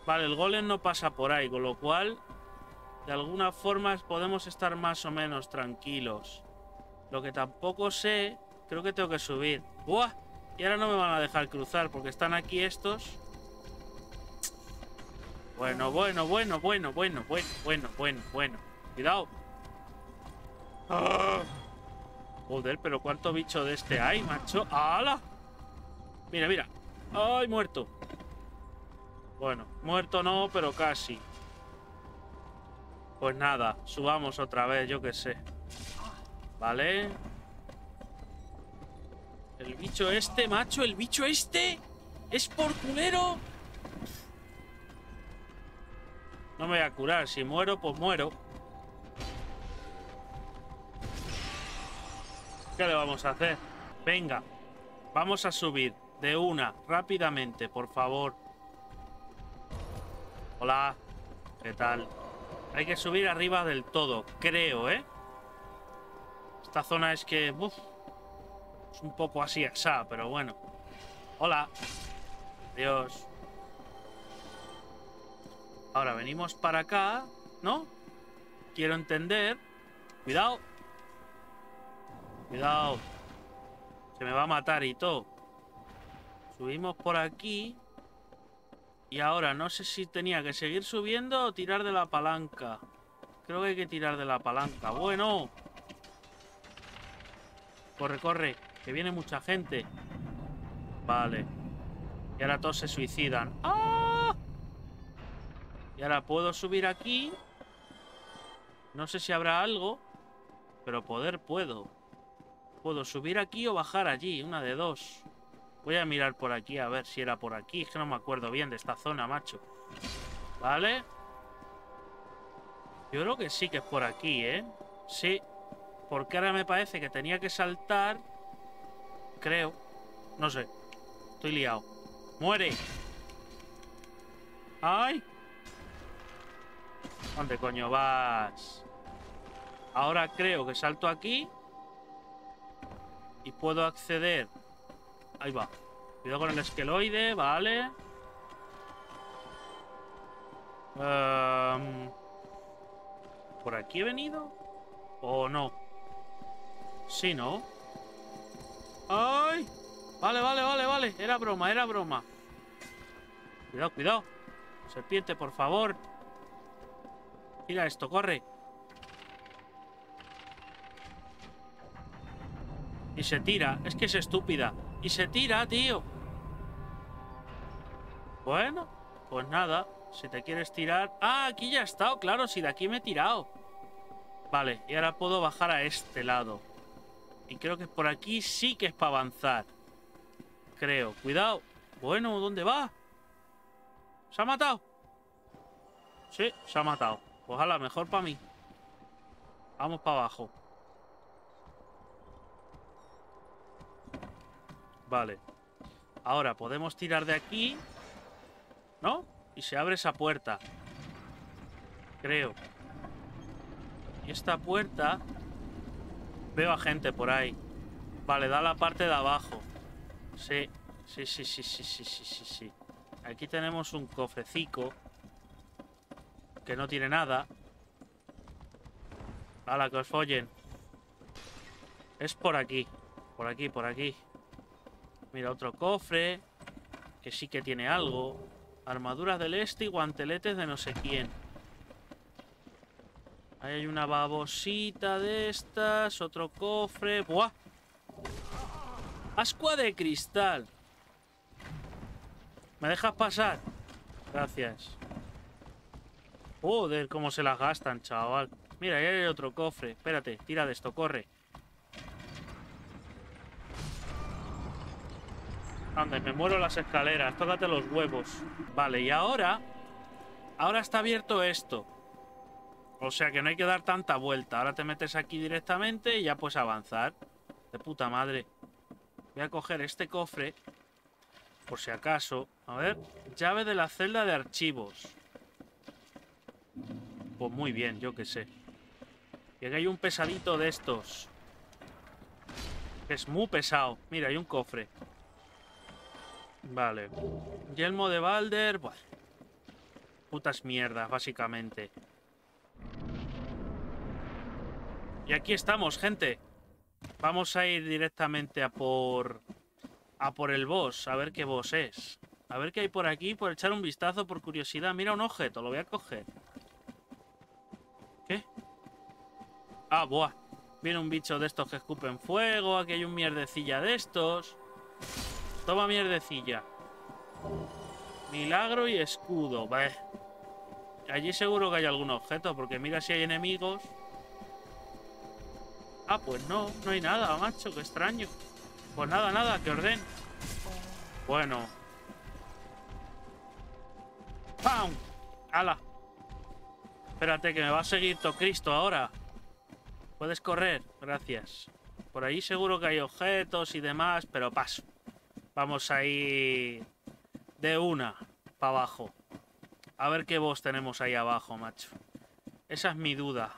Vale, el golem no pasa por ahí, con lo cual... De alguna forma podemos estar más o menos tranquilos. Lo que tampoco sé... Creo que tengo que subir. ¡Buah! Y ahora no me van a dejar cruzar porque están aquí estos. Bueno, bueno, bueno, bueno, bueno, bueno, bueno, bueno, bueno. Cuidado. ¡Ah! Joder, pero ¿cuánto bicho de este hay, macho? ¡Hala! Mira, mira. ¡Ay, muerto! Bueno, muerto no, pero casi. Pues nada, subamos otra vez, yo qué sé. Vale. El bicho este, macho, el bicho este. ¿Es por culero? No me voy a curar. Si muero, pues muero. ¿Qué le vamos a hacer? Venga. Vamos a subir de una, rápidamente, por favor. Hola. ¿Qué tal? Hay que subir arriba del todo, creo, ¿eh? Esta zona es que... es un poco así asá, pero bueno. Hola. Adiós. Ahora venimos para acá, ¿no? Quiero entender. Cuidado. Cuidado. Se me va a matar y todo. Subimos por aquí. Y ahora no sé si tenía que seguir subiendo o tirar de la palanca. Creo que hay que tirar de la palanca. Bueno. Corre, corre. Que viene mucha gente. Vale. Y ahora todos se suicidan. ¡Ah! Y ahora puedo subir aquí. No sé si habrá algo. Pero poder puedo. Puedo subir aquí o bajar allí. Una de dos. Voy a mirar por aquí a ver si era por aquí. Es que no me acuerdo bien de esta zona, macho. ¿Vale? Yo creo que sí que es por aquí, ¿eh? Sí. Porque ahora me parece que tenía que saltar. Creo. No sé. Estoy liado. ¡Muere! ¡Ay! ¿Dónde coño vas? Ahora creo que salto aquí. Y puedo acceder Ahí va. Cuidado con el esqueloide, vale. ¿Por aquí he venido? ¿O no? Sí, ¿no? ¡Ay! Vale, vale, vale, vale. Era broma, era broma. Cuidado, cuidado. Serpiente, por favor. Mira esto, corre. Y se tira. Es que es estúpida. Y se tira, tío. Bueno, pues nada. Si te quieres tirar... Ah, aquí ya he estado, claro. Si de aquí me he tirado. Vale, y ahora puedo bajar a este lado. Y creo que por aquí sí que es para avanzar. Creo. Cuidado. Bueno, ¿dónde va? ¿Se ha matado? Sí, se ha matado. Ojalá, mejor para mí. Vamos para abajo. Vale. Ahora podemos tirar de aquí. ¿No? Y se abre esa puerta. Creo. Y esta puerta... Veo a gente por ahí. Vale, da la parte de abajo. Sí. Sí, sí, sí, sí, sí, sí, sí, sí. Aquí tenemos un cofrecico. Que no tiene nada. la que os follen. Es por aquí. Por aquí, por aquí. Mira, otro cofre. Que sí que tiene algo. Armaduras del este y guanteletes de no sé quién. Ahí hay una babosita de estas. Otro cofre. ¡Buah! Ascua de cristal. ¿Me dejas pasar? Gracias. Joder, cómo se las gastan, chaval. Mira, ahí hay otro cofre. Espérate, tira de esto, corre. Anda, me muero las escaleras. Tócate los huevos. Vale, y ahora... Ahora está abierto esto. O sea que no hay que dar tanta vuelta. Ahora te metes aquí directamente y ya puedes avanzar. De puta madre. Voy a coger este cofre. Por si acaso. A ver. Llave de la celda de archivos. Pues muy bien, yo qué sé. Y aquí hay un pesadito de estos. es muy pesado. Mira, hay un cofre. Vale. Yelmo de Balder. Buah. Putas mierdas, básicamente. Y aquí estamos, gente. Vamos a ir directamente a por... A por el boss, a ver qué boss es. A ver qué hay por aquí, por echar un vistazo, por curiosidad. Mira un objeto, lo voy a coger. ¿Qué? Ah, buah. Viene un bicho de estos que escupen fuego. Aquí hay un mierdecilla de estos. Toma mierdecilla. Milagro y escudo. Bah. Allí seguro que hay algún objeto, porque mira si hay enemigos. Ah, pues no, no hay nada, macho, qué extraño. Pues nada, nada, que orden. Bueno. ¡Pam! ¡Hala! Espérate, que me va a seguir Cristo ahora. Puedes correr, gracias. Por ahí seguro que hay objetos y demás, pero paso. Vamos a ir de una para abajo. A ver qué boss tenemos ahí abajo, macho. Esa es mi duda.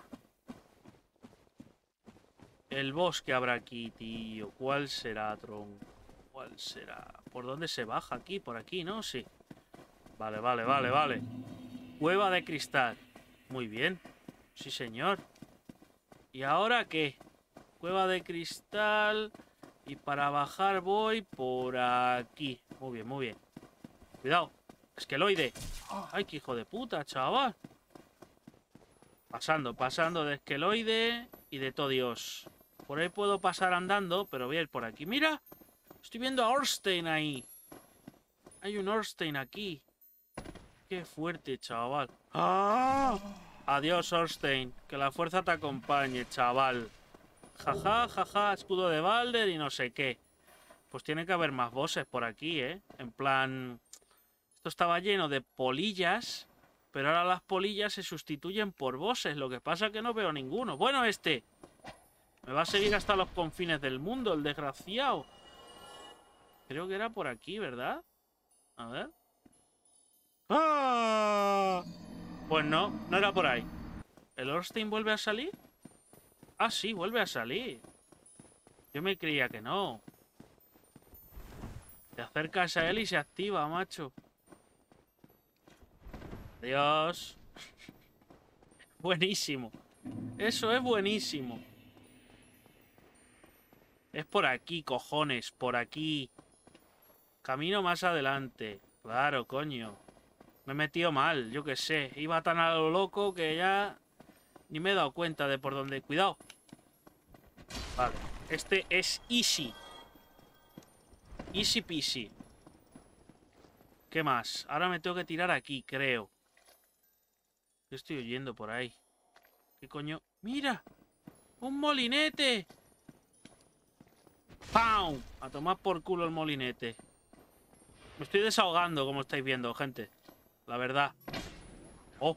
El boss que habrá aquí, tío. ¿Cuál será, Tron? ¿Cuál será? ¿Por dónde se baja aquí? Por aquí, ¿no? Sí. Vale, vale, vale, vale. Cueva de cristal. Muy bien. Sí, señor. ¿Y ahora qué? Cueva de cristal. Y para bajar voy por aquí. Muy bien, muy bien. Cuidado. Esqueloide. Ay, qué hijo de puta, chaval. Pasando, pasando de esqueloide y de todo Dios. Por ahí puedo pasar andando, pero voy a ir por aquí. ¡Mira! Estoy viendo a Orstein ahí. Hay un Orstein aquí. Qué fuerte, chaval. ¡Ah! Adiós, Orstein. Que la fuerza te acompañe, chaval. Jaja, jaja, escudo de Balder y no sé qué. Pues tiene que haber más bosses por aquí, ¿eh? En plan... Esto estaba lleno de polillas, pero ahora las polillas se sustituyen por bosses. Lo que pasa es que no veo ninguno. Bueno, este. Me va a seguir hasta los confines del mundo, el desgraciado. Creo que era por aquí, ¿verdad? A ver. ¡Ah! Pues no, no era por ahí. ¿El Orstein vuelve a salir? Ah, sí, vuelve a salir. Yo me creía que no. Te acercas a él y se activa, macho. Adiós. buenísimo. Eso es buenísimo. Es por aquí, cojones, por aquí. Camino más adelante. Claro, coño. Me he metido mal, yo qué sé. Iba tan a lo loco que ya ni me he dado cuenta de por dónde. Cuidado. Vale. Este es easy. Easy peasy. ¿Qué más? Ahora me tengo que tirar aquí, creo. ¿Qué estoy oyendo por ahí? ¿Qué coño? ¡Mira! ¡Un molinete! ¡Pam! A tomar por culo el molinete. Me estoy desahogando, como estáis viendo, gente. La verdad. ¡Oh!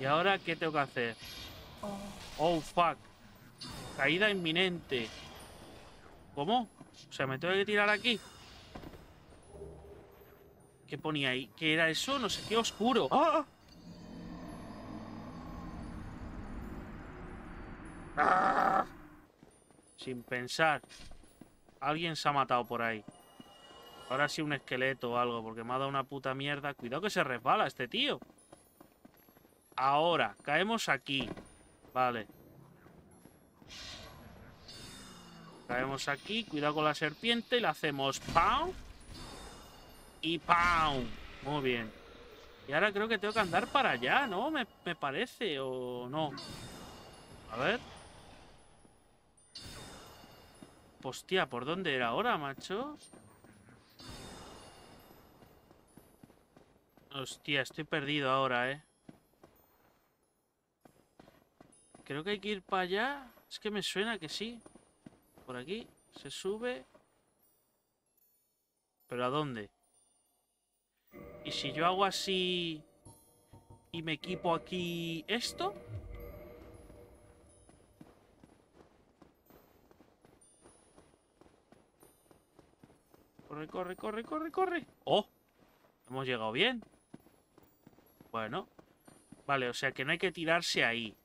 ¿Y ahora qué tengo que hacer? Oh, fuck. Caída inminente. ¿Cómo? O sea, ¿me tengo que tirar aquí? ¿Qué ponía ahí? ¿Qué era eso? No sé qué oscuro. ¡Ah! ¡Ah! Sin pensar. Alguien se ha matado por ahí. Ahora sí un esqueleto o algo, porque me ha dado una puta mierda. Cuidado que se resbala este tío. Ahora, caemos aquí. Vale. Caemos aquí, cuidado con la serpiente y le hacemos ¡pam! Y ¡pam! Muy bien. Y ahora creo que tengo que andar para allá, ¿no? Me, me parece, o no. A ver. Hostia, ¿por dónde era ahora, macho? Hostia, estoy perdido ahora, ¿eh? Creo que hay que ir para allá. Es que me suena que sí. Por aquí. Se sube. ¿Pero a dónde? ¿Y si yo hago así... Y me equipo aquí esto? Corre, corre, corre, corre, corre. ¡Oh! Hemos llegado bien. Bueno. Vale, o sea que no hay que tirarse ahí.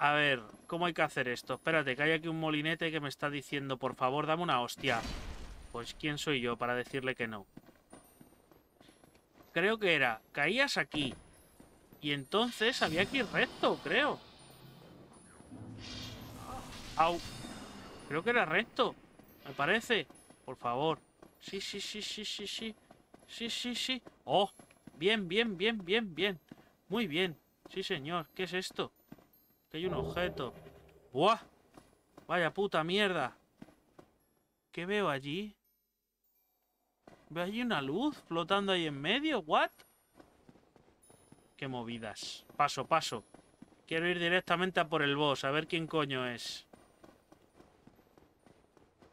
A ver, ¿cómo hay que hacer esto? Espérate, que hay aquí un molinete que me está diciendo, por favor, dame una hostia. Pues, ¿quién soy yo para decirle que no? Creo que era, caías aquí. Y entonces había que ir recto, creo. Au. Creo que era recto, me parece. Por favor. Sí, sí, sí, sí, sí, sí. Sí, sí, sí. Oh, bien, bien, bien, bien, bien. Muy bien. Sí, señor. ¿Qué es esto? Que hay un objeto. ¡Buah! Vaya puta mierda. ¿Qué veo allí? Veo allí una luz flotando ahí en medio. ¿What? Qué movidas. Paso, paso. Quiero ir directamente a por el boss, a ver quién coño es.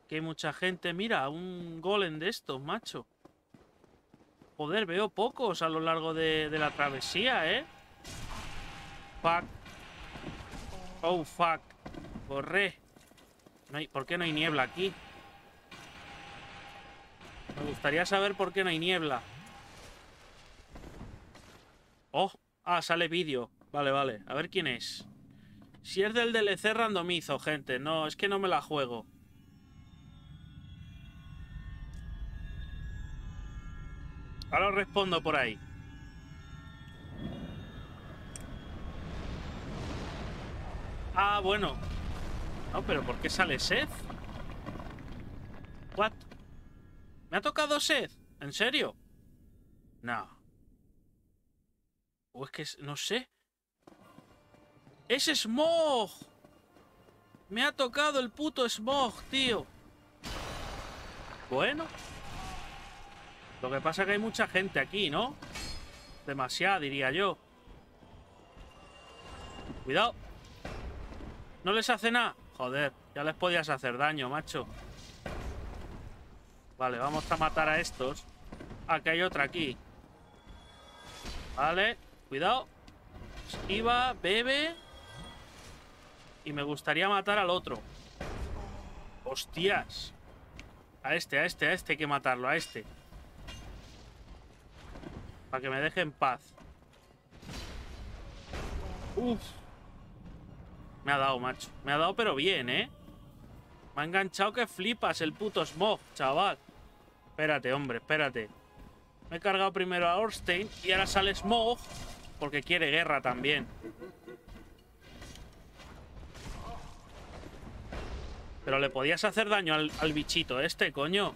Que hay mucha gente. Mira, un golem de estos, macho. Joder, veo pocos a lo largo de, la travesía, ¿eh? Fuck. Oh, fuck. Corre. No hay, ¿Por qué no hay niebla aquí? Me gustaría saber por qué no hay niebla. Oh, ah, sale vídeo. Vale, vale. A ver quién es. Si es del DLC randomizo, gente. No, es que no me la juego. Ahora os respondo por ahí. Ah, bueno. No, pero ¿por qué sale Seth? What? ¿Me ha tocado Seth? ¿En serio? No. O es que no sé. ¡Es Smog! Me ha tocado el puto Smog, tío. Bueno. Lo que pasa es que hay mucha gente aquí, ¿no? Demasiada, diría yo. Cuidado. ¿No les hace nada? Joder, ya les podías hacer daño, macho. Vale, vamos a matar a estos. Ah, que hay otra aquí. Vale, cuidado. Esquiva, bebe. Y me gustaría matar al otro. Hostias. A este, a este, a este hay que matarlo, a este. Para que me deje en paz. Uf. Me ha dado, macho. Me ha dado, pero bien, ¿eh? Me ha enganchado que flipas el puto Smog, chaval. Espérate, hombre, espérate. Me he cargado primero a Orstein y ahora sale Smog porque quiere guerra también. Pero le podías hacer daño al, al bichito este, coño.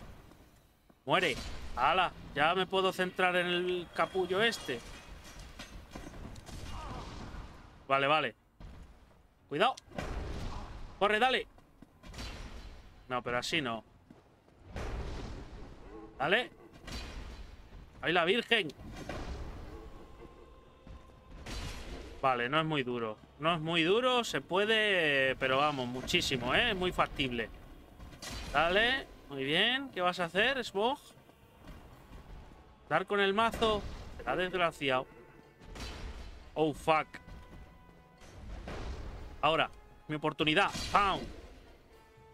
Muere. ¡Hala! Ya me puedo centrar en el capullo este. Vale, vale. Cuidado. Corre, dale. No, pero así no. Dale. ¡Ay, la virgen! Vale, no es muy duro. No es muy duro, se puede... Pero vamos, muchísimo, ¿eh? Muy factible. Dale. Muy bien. ¿Qué vas a hacer, Smog? Dar con el mazo. Será desgraciado. Oh, fuck. Ahora, mi oportunidad. ¡Pam!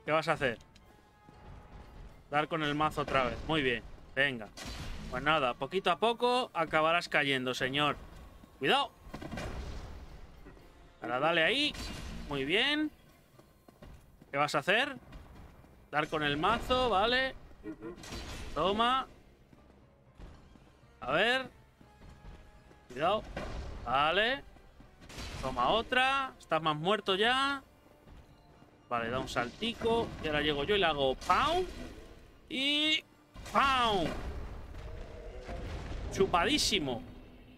¿Qué vas a hacer? Dar con el mazo otra vez. Muy bien. Venga. Pues nada, poquito a poco acabarás cayendo, señor. ¡Cuidado! Ahora dale ahí. Muy bien. ¿Qué vas a hacer? Dar con el mazo, vale. Toma. A ver. Cuidado. Vale. Toma otra. Estás más muerto ya. Vale, da un saltico. Y ahora llego yo y le hago ¡Pau! Y... ¡Pau! Chupadísimo.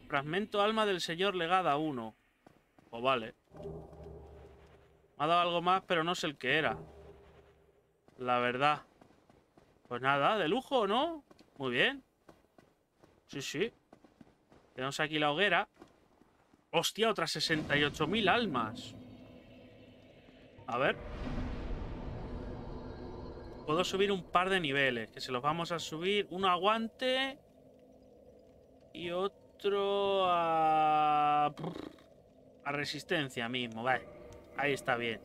Fragmento alma del señor legada 1. Pues vale. Me ha dado algo más, pero no sé el que era. La verdad. Pues nada, de lujo, ¿no? Muy bien. Sí, sí. Tenemos aquí la hoguera. Hostia, otras 68.000 almas. A ver. Puedo subir un par de niveles, que se los vamos a subir. Uno aguante. Y otro a... A resistencia mismo, vale. Ahí está bien.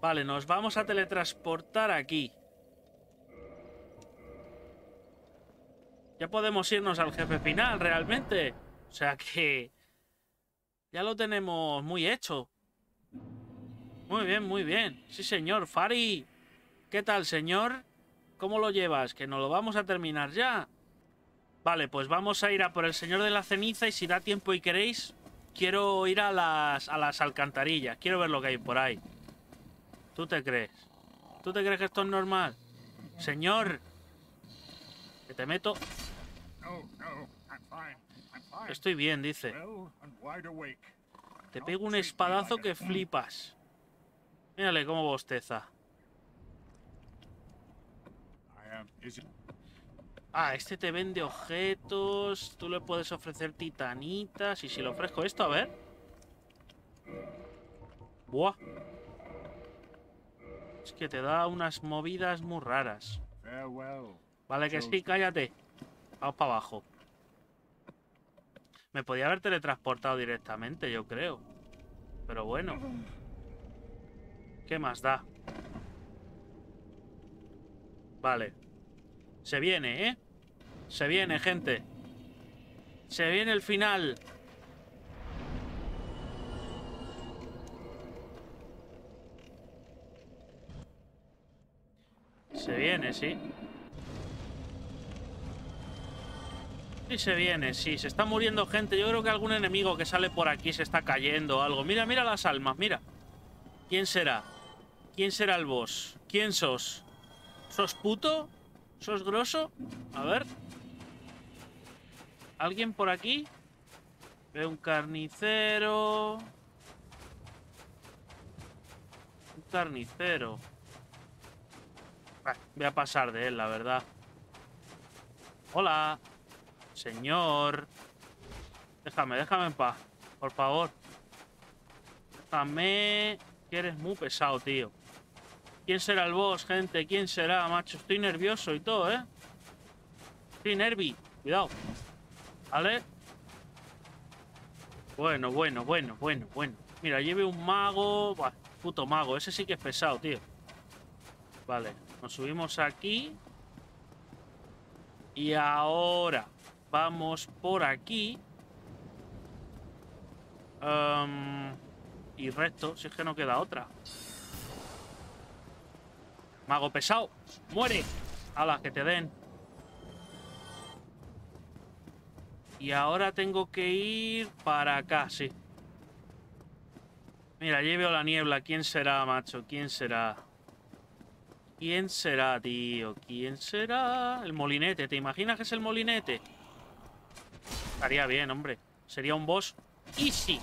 Vale, nos vamos a teletransportar aquí. Ya podemos irnos al jefe final, realmente. O sea que... Ya lo tenemos muy hecho. Muy bien, muy bien. Sí, señor. Fari. ¿Qué tal, señor? ¿Cómo lo llevas? Que no lo vamos a terminar ya. Vale, pues vamos a ir a por el señor de la ceniza y si da tiempo y queréis, quiero ir a las, a las alcantarillas. Quiero ver lo que hay por ahí. ¿Tú te crees? ¿Tú te crees que esto es normal? Señor. Que te meto... Estoy bien, dice. Te pego un espadazo que flipas. Mírale cómo bosteza. Ah, este te vende objetos. Tú le puedes ofrecer titanitas. Y si le ofrezco esto, a ver. Buah. Es que te da unas movidas muy raras. Vale que sí, cállate. Vamos para abajo. Me podía haber teletransportado directamente, yo creo. Pero bueno. ¿Qué más da? Vale. Se viene, ¿eh? Se viene, gente. Se viene el final. Se viene, sí. Sí se viene, sí. Se está muriendo gente. Yo creo que algún enemigo que sale por aquí se está cayendo o algo. Mira, mira las almas, mira. ¿Quién será? ¿Quién será el boss? ¿Quién sos? ¿Sos puto? ¿Sos grosso? A ver. ¿Alguien por aquí? Veo un carnicero. Un carnicero. voy a pasar de él, la verdad. Hola. Señor. Déjame, déjame en paz. Por favor. Déjame. Que eres muy pesado, tío. ¿Quién será el boss, gente? ¿Quién será, macho? Estoy nervioso y todo, ¿eh? Estoy nervi. Cuidado. ¿Vale? Bueno, bueno, bueno, bueno, bueno. Mira, lleve un mago. Puto mago. Ese sí que es pesado, tío. Vale. Nos subimos aquí. Y ahora vamos por aquí. y resto, si es que no queda otra. Mago pesado. ¡Muere! ¡Hala, que te den! Y ahora tengo que ir para acá, sí. Mira, allí veo la niebla. ¿Quién será, macho? ¿Quién será? ¿Quién será, tío? ¿Quién será? El molinete. ¿Te imaginas que es el molinete? Estaría bien, hombre. Sería un boss easy.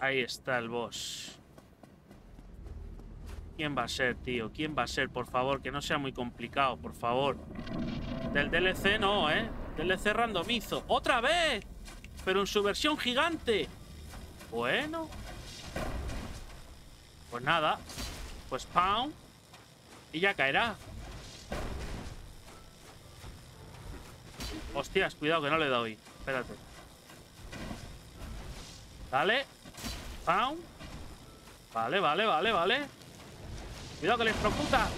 Ahí está el boss. ¿Quién va a ser, tío? ¿Quién va a ser? Por favor, que no sea muy complicado, por favor. Del DLC no, ¿eh? DLC randomizo. ¡Otra vez! Pero en su versión gigante. Bueno. Pues nada. Pues pound. Y ya caerá. Hostias, cuidado que no le doy. Espérate. Vale. Pound. Vale, vale, vale, vale. Cuidado que le electrocuta.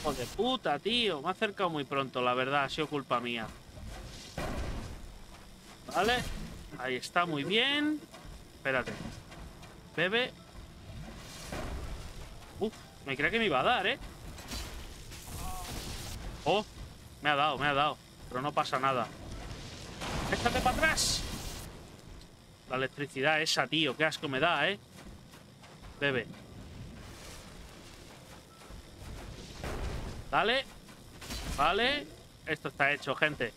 Hijo de puta, tío. Me ha acercado muy pronto, la verdad. Ha sido culpa mía. Vale. Ahí está, muy bien. Espérate. Bebe. Uf, me creía que me iba a dar, ¿eh? Oh, me ha dado, me ha dado. Pero no pasa nada. ¡Échate para atrás! La electricidad esa, tío. Qué asco me da, ¿eh? Bebe. Vale. Vale. Esto está hecho, gente.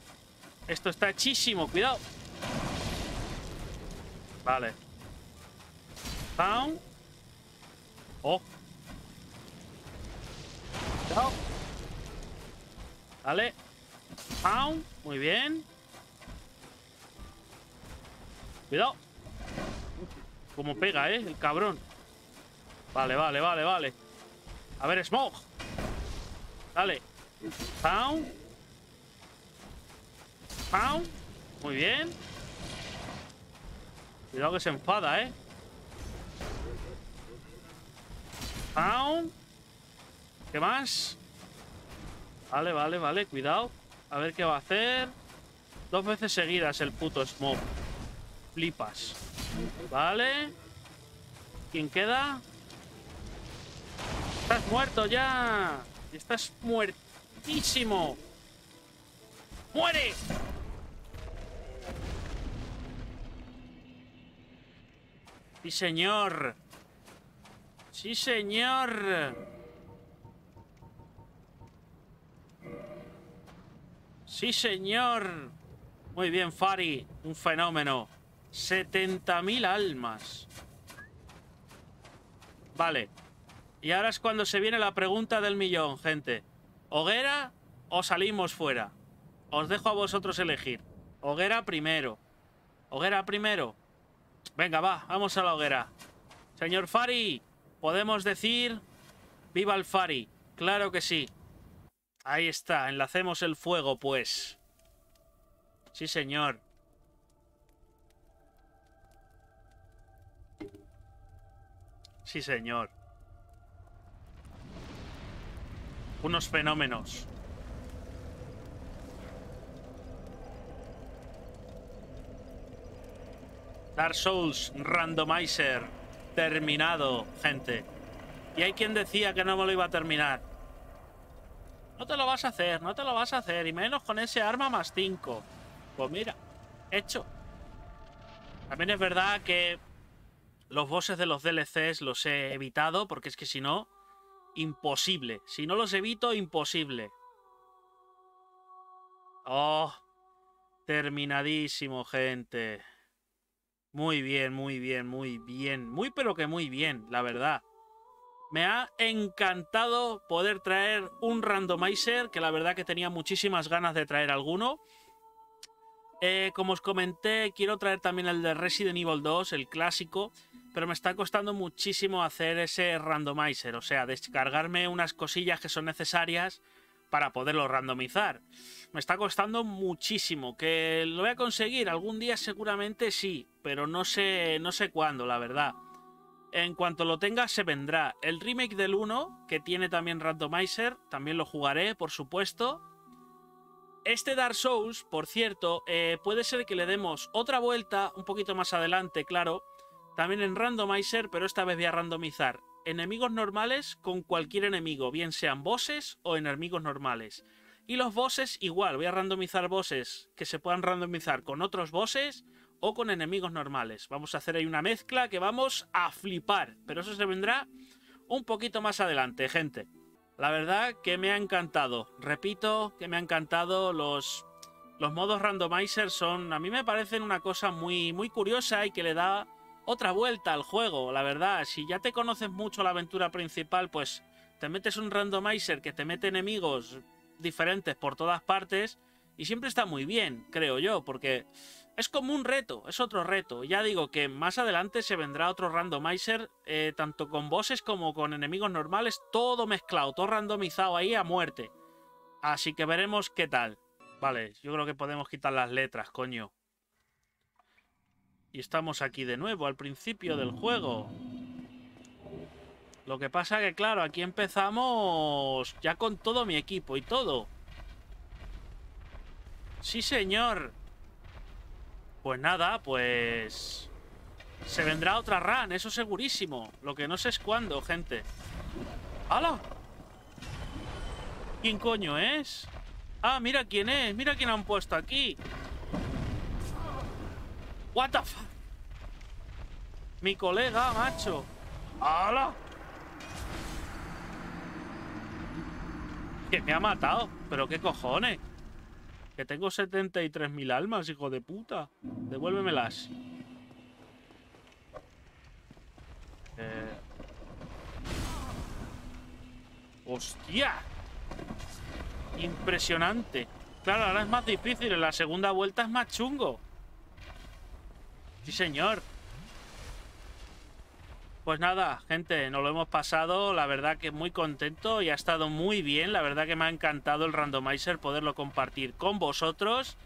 Esto está hechísimo. Cuidado. Vale. Down. Oh. Cuidado. Vale. Down. Muy bien. Cuidado. Como pega, ¿eh? El cabrón. Vale, vale, vale, vale. A ver, Smoke. Dale. Pound. Pound. Muy bien. Cuidado que se enfada, ¿eh? Pound. ¿Qué más? Vale, vale, vale. Cuidado. A ver qué va a hacer. Dos veces seguidas el puto Smoke. Flipas. Vale. ¿Quién queda? Estás muerto ya. Estás muertísimo. ¡Muere! Sí, señor. Sí, señor. Sí, señor. Muy bien, Fari. Un fenómeno. 70.000 almas. Vale. Y ahora es cuando se viene la pregunta del millón, gente. ¿Hoguera o salimos fuera? Os dejo a vosotros elegir. Hoguera primero. Hoguera primero. Venga, va, vamos a la hoguera. Señor Fari, podemos decir... ¡Viva el Fari! Claro que sí. Ahí está, enlacemos el fuego, pues. Sí, señor. Sí, señor. Unos fenómenos. Dark Souls Randomizer. Terminado, gente. Y hay quien decía que no me lo iba a terminar. No te lo vas a hacer, no te lo vas a hacer. Y menos con ese arma más 5. Pues mira, hecho. También es verdad que los bosses de los DLCs los he evitado porque es que si no, imposible. Si no los evito, imposible. Oh, terminadísimo, gente. Muy bien, muy bien, muy bien. Muy pero que muy bien, la verdad. Me ha encantado poder traer un randomizer, que la verdad que tenía muchísimas ganas de traer alguno. Eh, como os comenté, quiero traer también el de Resident Evil 2, el clásico, pero me está costando muchísimo hacer ese randomizer, o sea, descargarme unas cosillas que son necesarias para poderlo randomizar. Me está costando muchísimo. ¿Que lo voy a conseguir? Algún día seguramente sí, pero no sé, no sé cuándo, la verdad. En cuanto lo tenga, se vendrá. El remake del 1, que tiene también randomizer, también lo jugaré, por supuesto. Este Dark Souls, por cierto, eh, puede ser que le demos otra vuelta un poquito más adelante, claro. También en randomizer, pero esta vez voy a randomizar enemigos normales con cualquier enemigo, bien sean bosses o enemigos normales. Y los bosses igual, voy a randomizar bosses que se puedan randomizar con otros bosses o con enemigos normales. Vamos a hacer ahí una mezcla que vamos a flipar, pero eso se vendrá un poquito más adelante, gente. La verdad que me ha encantado. Repito que me ha encantado los los modos randomizer son a mí me parecen una cosa muy muy curiosa y que le da otra vuelta al juego, la verdad. Si ya te conoces mucho la aventura principal, pues te metes un randomizer que te mete enemigos diferentes por todas partes y siempre está muy bien, creo yo, porque es como un reto, es otro reto. Ya digo que más adelante se vendrá otro randomizer, eh, tanto con bosses como con enemigos normales, todo mezclado, todo randomizado ahí a muerte. Así que veremos qué tal. Vale, yo creo que podemos quitar las letras, coño. Y estamos aquí de nuevo, al principio del juego. Lo que pasa que, claro, aquí empezamos ya con todo mi equipo y todo. Sí, señor. Pues nada, pues... Se vendrá otra run, eso segurísimo. Lo que no sé es cuándo, gente. ¡Hala! ¿Quién coño es? Ah, mira quién es. Mira quién han puesto aquí. What the fuck? Mi colega, macho. ¡Hala! Que me ha matado. ¿Pero qué cojones? Que tengo 73.000 almas, hijo de puta. Devuélvemelas. Eh... ¡Hostia! Impresionante. Claro, ahora es más difícil. En la segunda vuelta es más chungo. Sí, señor. Pues nada, gente, nos lo hemos pasado, la verdad que muy contento y ha estado muy bien, la verdad que me ha encantado el randomizer poderlo compartir con vosotros.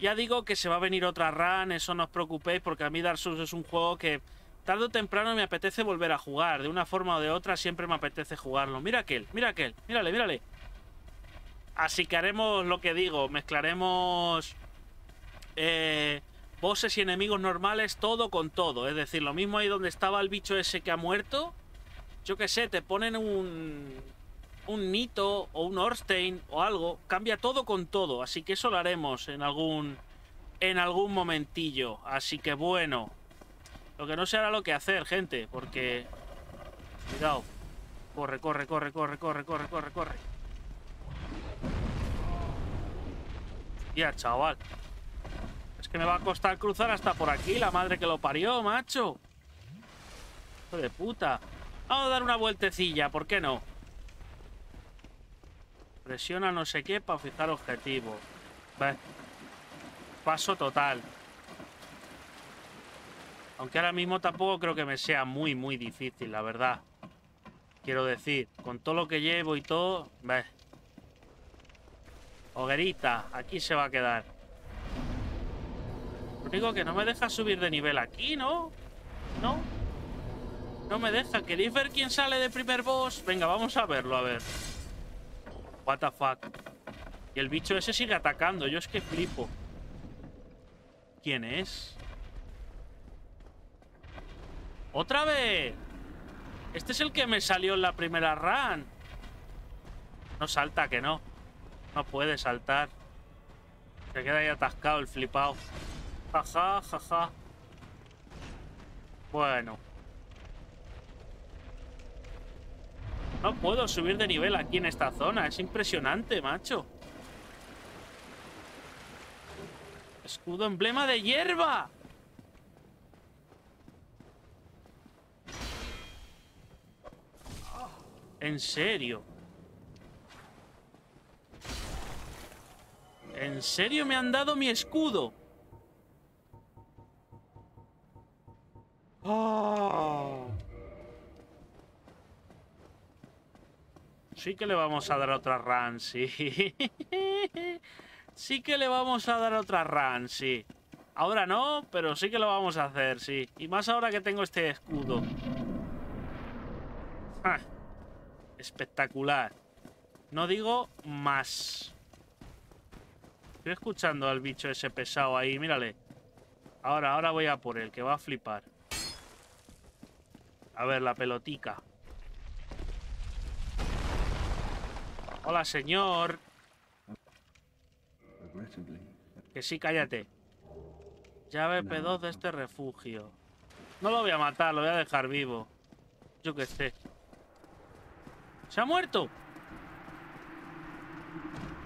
Ya digo que se va a venir otra run, eso no os preocupéis porque a mí Dark Souls es un juego que tarde o temprano me apetece volver a jugar, de una forma o de otra siempre me apetece jugarlo. Mira aquel, mira aquel, mírale, mírale. Así que haremos lo que digo, mezclaremos... Eh, bosses y enemigos normales, todo con todo. Es decir, lo mismo ahí donde estaba el bicho ese que ha muerto. Yo qué sé, te ponen un. Un Nito o un Orstein o algo. Cambia todo con todo. Así que eso lo haremos en algún. En algún momentillo. Así que bueno. Lo que no ahora lo que hacer, gente. Porque. Cuidado. Corre, corre, corre, corre, corre, corre, corre, corre. Ya, chaval que me va a costar cruzar hasta por aquí, la madre que lo parió, macho. Hijo de puta. Vamos a dar una vueltecilla, ¿por qué no? Presiona no sé qué para fijar objetivos. Paso total. Aunque ahora mismo tampoco creo que me sea muy, muy difícil, la verdad. Quiero decir, con todo lo que llevo y todo... Ve. Hoguerita, aquí se va a quedar. Único que no me deja subir de nivel aquí, ¿no? ¿No? No me deja. ¿Queréis ver quién sale de primer boss? Venga, vamos a verlo, a ver. What the fuck. Y el bicho ese sigue atacando. Yo es que flipo. ¿Quién es? ¡Otra vez! Este es el que me salió en la primera run. No salta, que no. No puede saltar. Se queda ahí atascado el flipado. Jaja, jaja. Bueno. No puedo subir de nivel aquí en esta zona. Es impresionante, macho. Escudo emblema de hierba. ¿En serio? ¿En serio me han dado mi escudo? Sí que le vamos a dar otra run, sí. sí que le vamos a dar otra run, sí. Ahora no, pero sí que lo vamos a hacer, sí. Y más ahora que tengo este escudo. ¡Ja! Espectacular. No digo más. Estoy escuchando al bicho ese pesado ahí, mírale. Ahora, ahora voy a por él, que va a flipar. A ver, la pelotica. Hola, señor. Que sí, cállate. Llave P2 de este refugio. No lo voy a matar, lo voy a dejar vivo. Yo que sé. ¿Se ha muerto?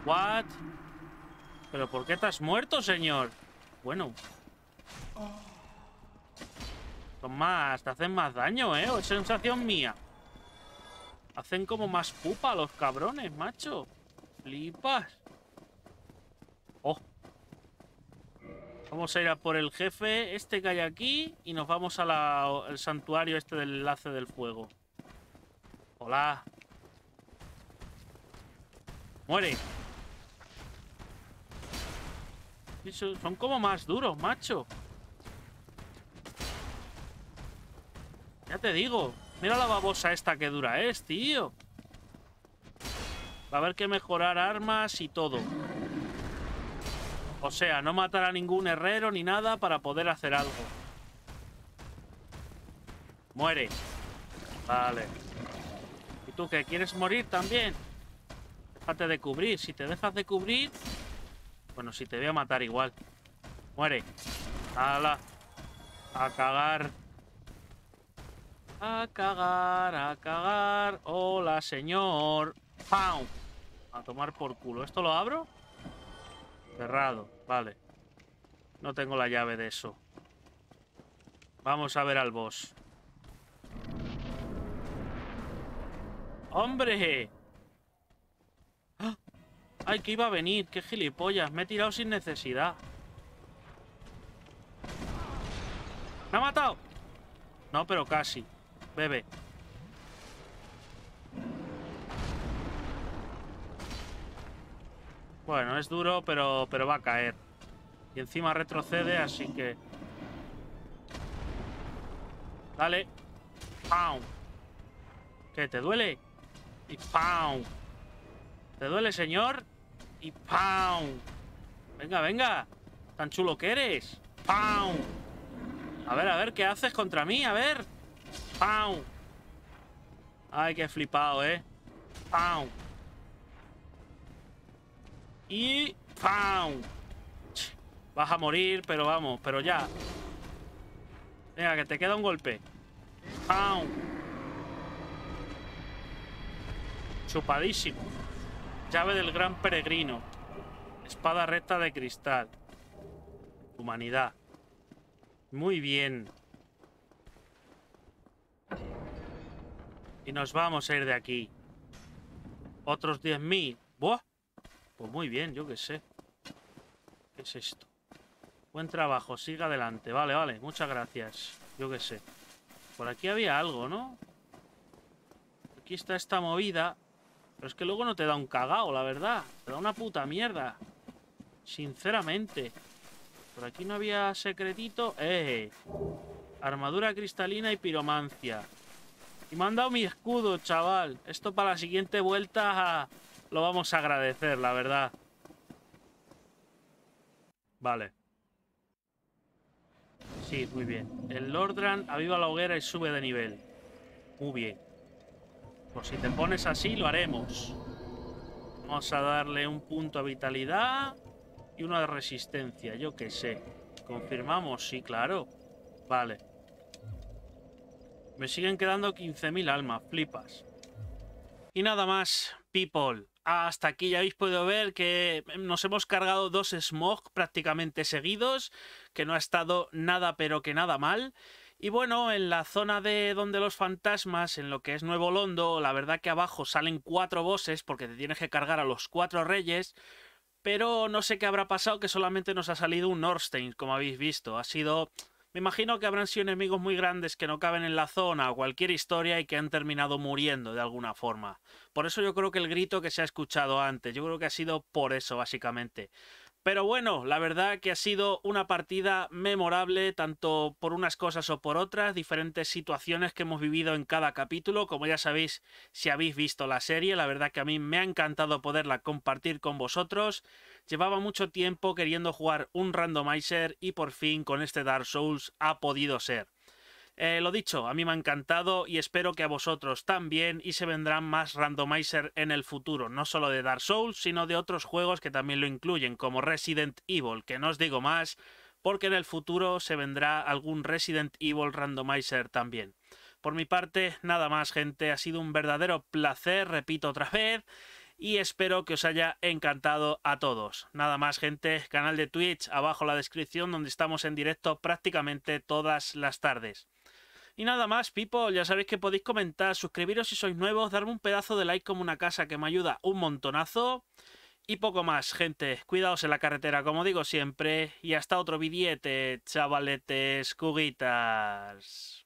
¿What? ¿Pero por qué estás muerto, señor? Bueno. Son más, te hacen más daño, ¿eh? ¿O es sensación mía? Hacen como más pupa los cabrones, macho. Flipas. Oh. Vamos a ir a por el jefe este que hay aquí y nos vamos al santuario este del enlace del fuego. Hola. Muere. Son como más duros, macho. Ya te digo. Mira la babosa esta que dura es, tío. Va a haber que mejorar armas y todo. O sea, no matar a ningún herrero ni nada para poder hacer algo. Muere. Vale. ¿Y tú qué? ¿Quieres morir también? Déjate de cubrir. Si te dejas de cubrir... Bueno, si te voy a matar igual. Muere. ¡Hala! A cagar. A cagar, a cagar. Hola, señor. ¡Pau! A tomar por culo. ¿Esto lo abro? Cerrado. Vale. No tengo la llave de eso. Vamos a ver al boss. ¡Hombre! ¡Ay, que iba a venir! ¡Qué gilipollas! Me he tirado sin necesidad. ¿Me ha matado? No, pero casi. Bebe. Bueno, es duro, pero, pero va a caer. Y encima retrocede, así que... Dale. ¡Pau! ¿Qué? ¿Te duele? Y ¡pau! ¿Te duele, señor? Y ¡pam! Venga, venga. Tan chulo que eres. ¡Pam! A ver, a ver, ¿qué haces contra mí? A ver. ¡Pam! Ay, qué flipado, ¿eh? ¡Pam! Y... ¡Pam! Vas a morir, pero vamos, pero ya. Venga, que te queda un golpe. ¡Pam! Chupadísimo. Llave del gran peregrino. Espada recta de cristal. Humanidad. Muy bien. Y nos vamos a ir de aquí. Otros 10.000. ¡Buah! Pues muy bien, yo qué sé. ¿Qué es esto? Buen trabajo, siga adelante. Vale, vale, muchas gracias. Yo qué sé. Por aquí había algo, ¿no? aquí está esta movida. Pero es que luego no te da un cagao, la verdad. Te da una puta mierda. Sinceramente. Por aquí no había secretito. ¡Eh! Armadura cristalina y piromancia. Y me han dado mi escudo, chaval. Esto para la siguiente vuelta lo vamos a agradecer, la verdad. Vale. Sí, muy bien. El Lordran aviva la hoguera y sube de nivel. Muy bien. Pues si te pones así, lo haremos. Vamos a darle un punto a vitalidad y una de resistencia, yo qué sé. Confirmamos, sí, claro. Vale. Me siguen quedando 15.000 almas, flipas. Y nada más, people. Hasta aquí ya habéis podido ver que nos hemos cargado dos smog prácticamente seguidos, que no ha estado nada pero que nada mal. Y bueno, en la zona de donde los fantasmas, en lo que es Nuevo Londo, la verdad que abajo salen cuatro bosses porque te tienes que cargar a los cuatro reyes. Pero no sé qué habrá pasado que solamente nos ha salido un Norstein, como habéis visto. Ha sido me imagino que habrán sido enemigos muy grandes que no caben en la zona o cualquier historia y que han terminado muriendo de alguna forma. Por eso yo creo que el grito que se ha escuchado antes, yo creo que ha sido por eso básicamente. Pero bueno, la verdad que ha sido una partida memorable, tanto por unas cosas o por otras, diferentes situaciones que hemos vivido en cada capítulo. Como ya sabéis, si habéis visto la serie, la verdad que a mí me ha encantado poderla compartir con vosotros. Llevaba mucho tiempo queriendo jugar un randomizer y por fin con este Dark Souls ha podido ser. Eh, lo dicho, a mí me ha encantado y espero que a vosotros también y se vendrán más randomizer en el futuro, no solo de Dark Souls, sino de otros juegos que también lo incluyen, como Resident Evil, que no os digo más, porque en el futuro se vendrá algún Resident Evil randomizer también. Por mi parte, nada más gente, ha sido un verdadero placer, repito otra vez, y espero que os haya encantado a todos. Nada más gente, canal de Twitch, abajo la descripción donde estamos en directo prácticamente todas las tardes. Y nada más, people, ya sabéis que podéis comentar, suscribiros si sois nuevos, darme un pedazo de like como una casa que me ayuda un montonazo. Y poco más, gente. Cuidaos en la carretera, como digo siempre. Y hasta otro billete, chavaletes, cuguitas.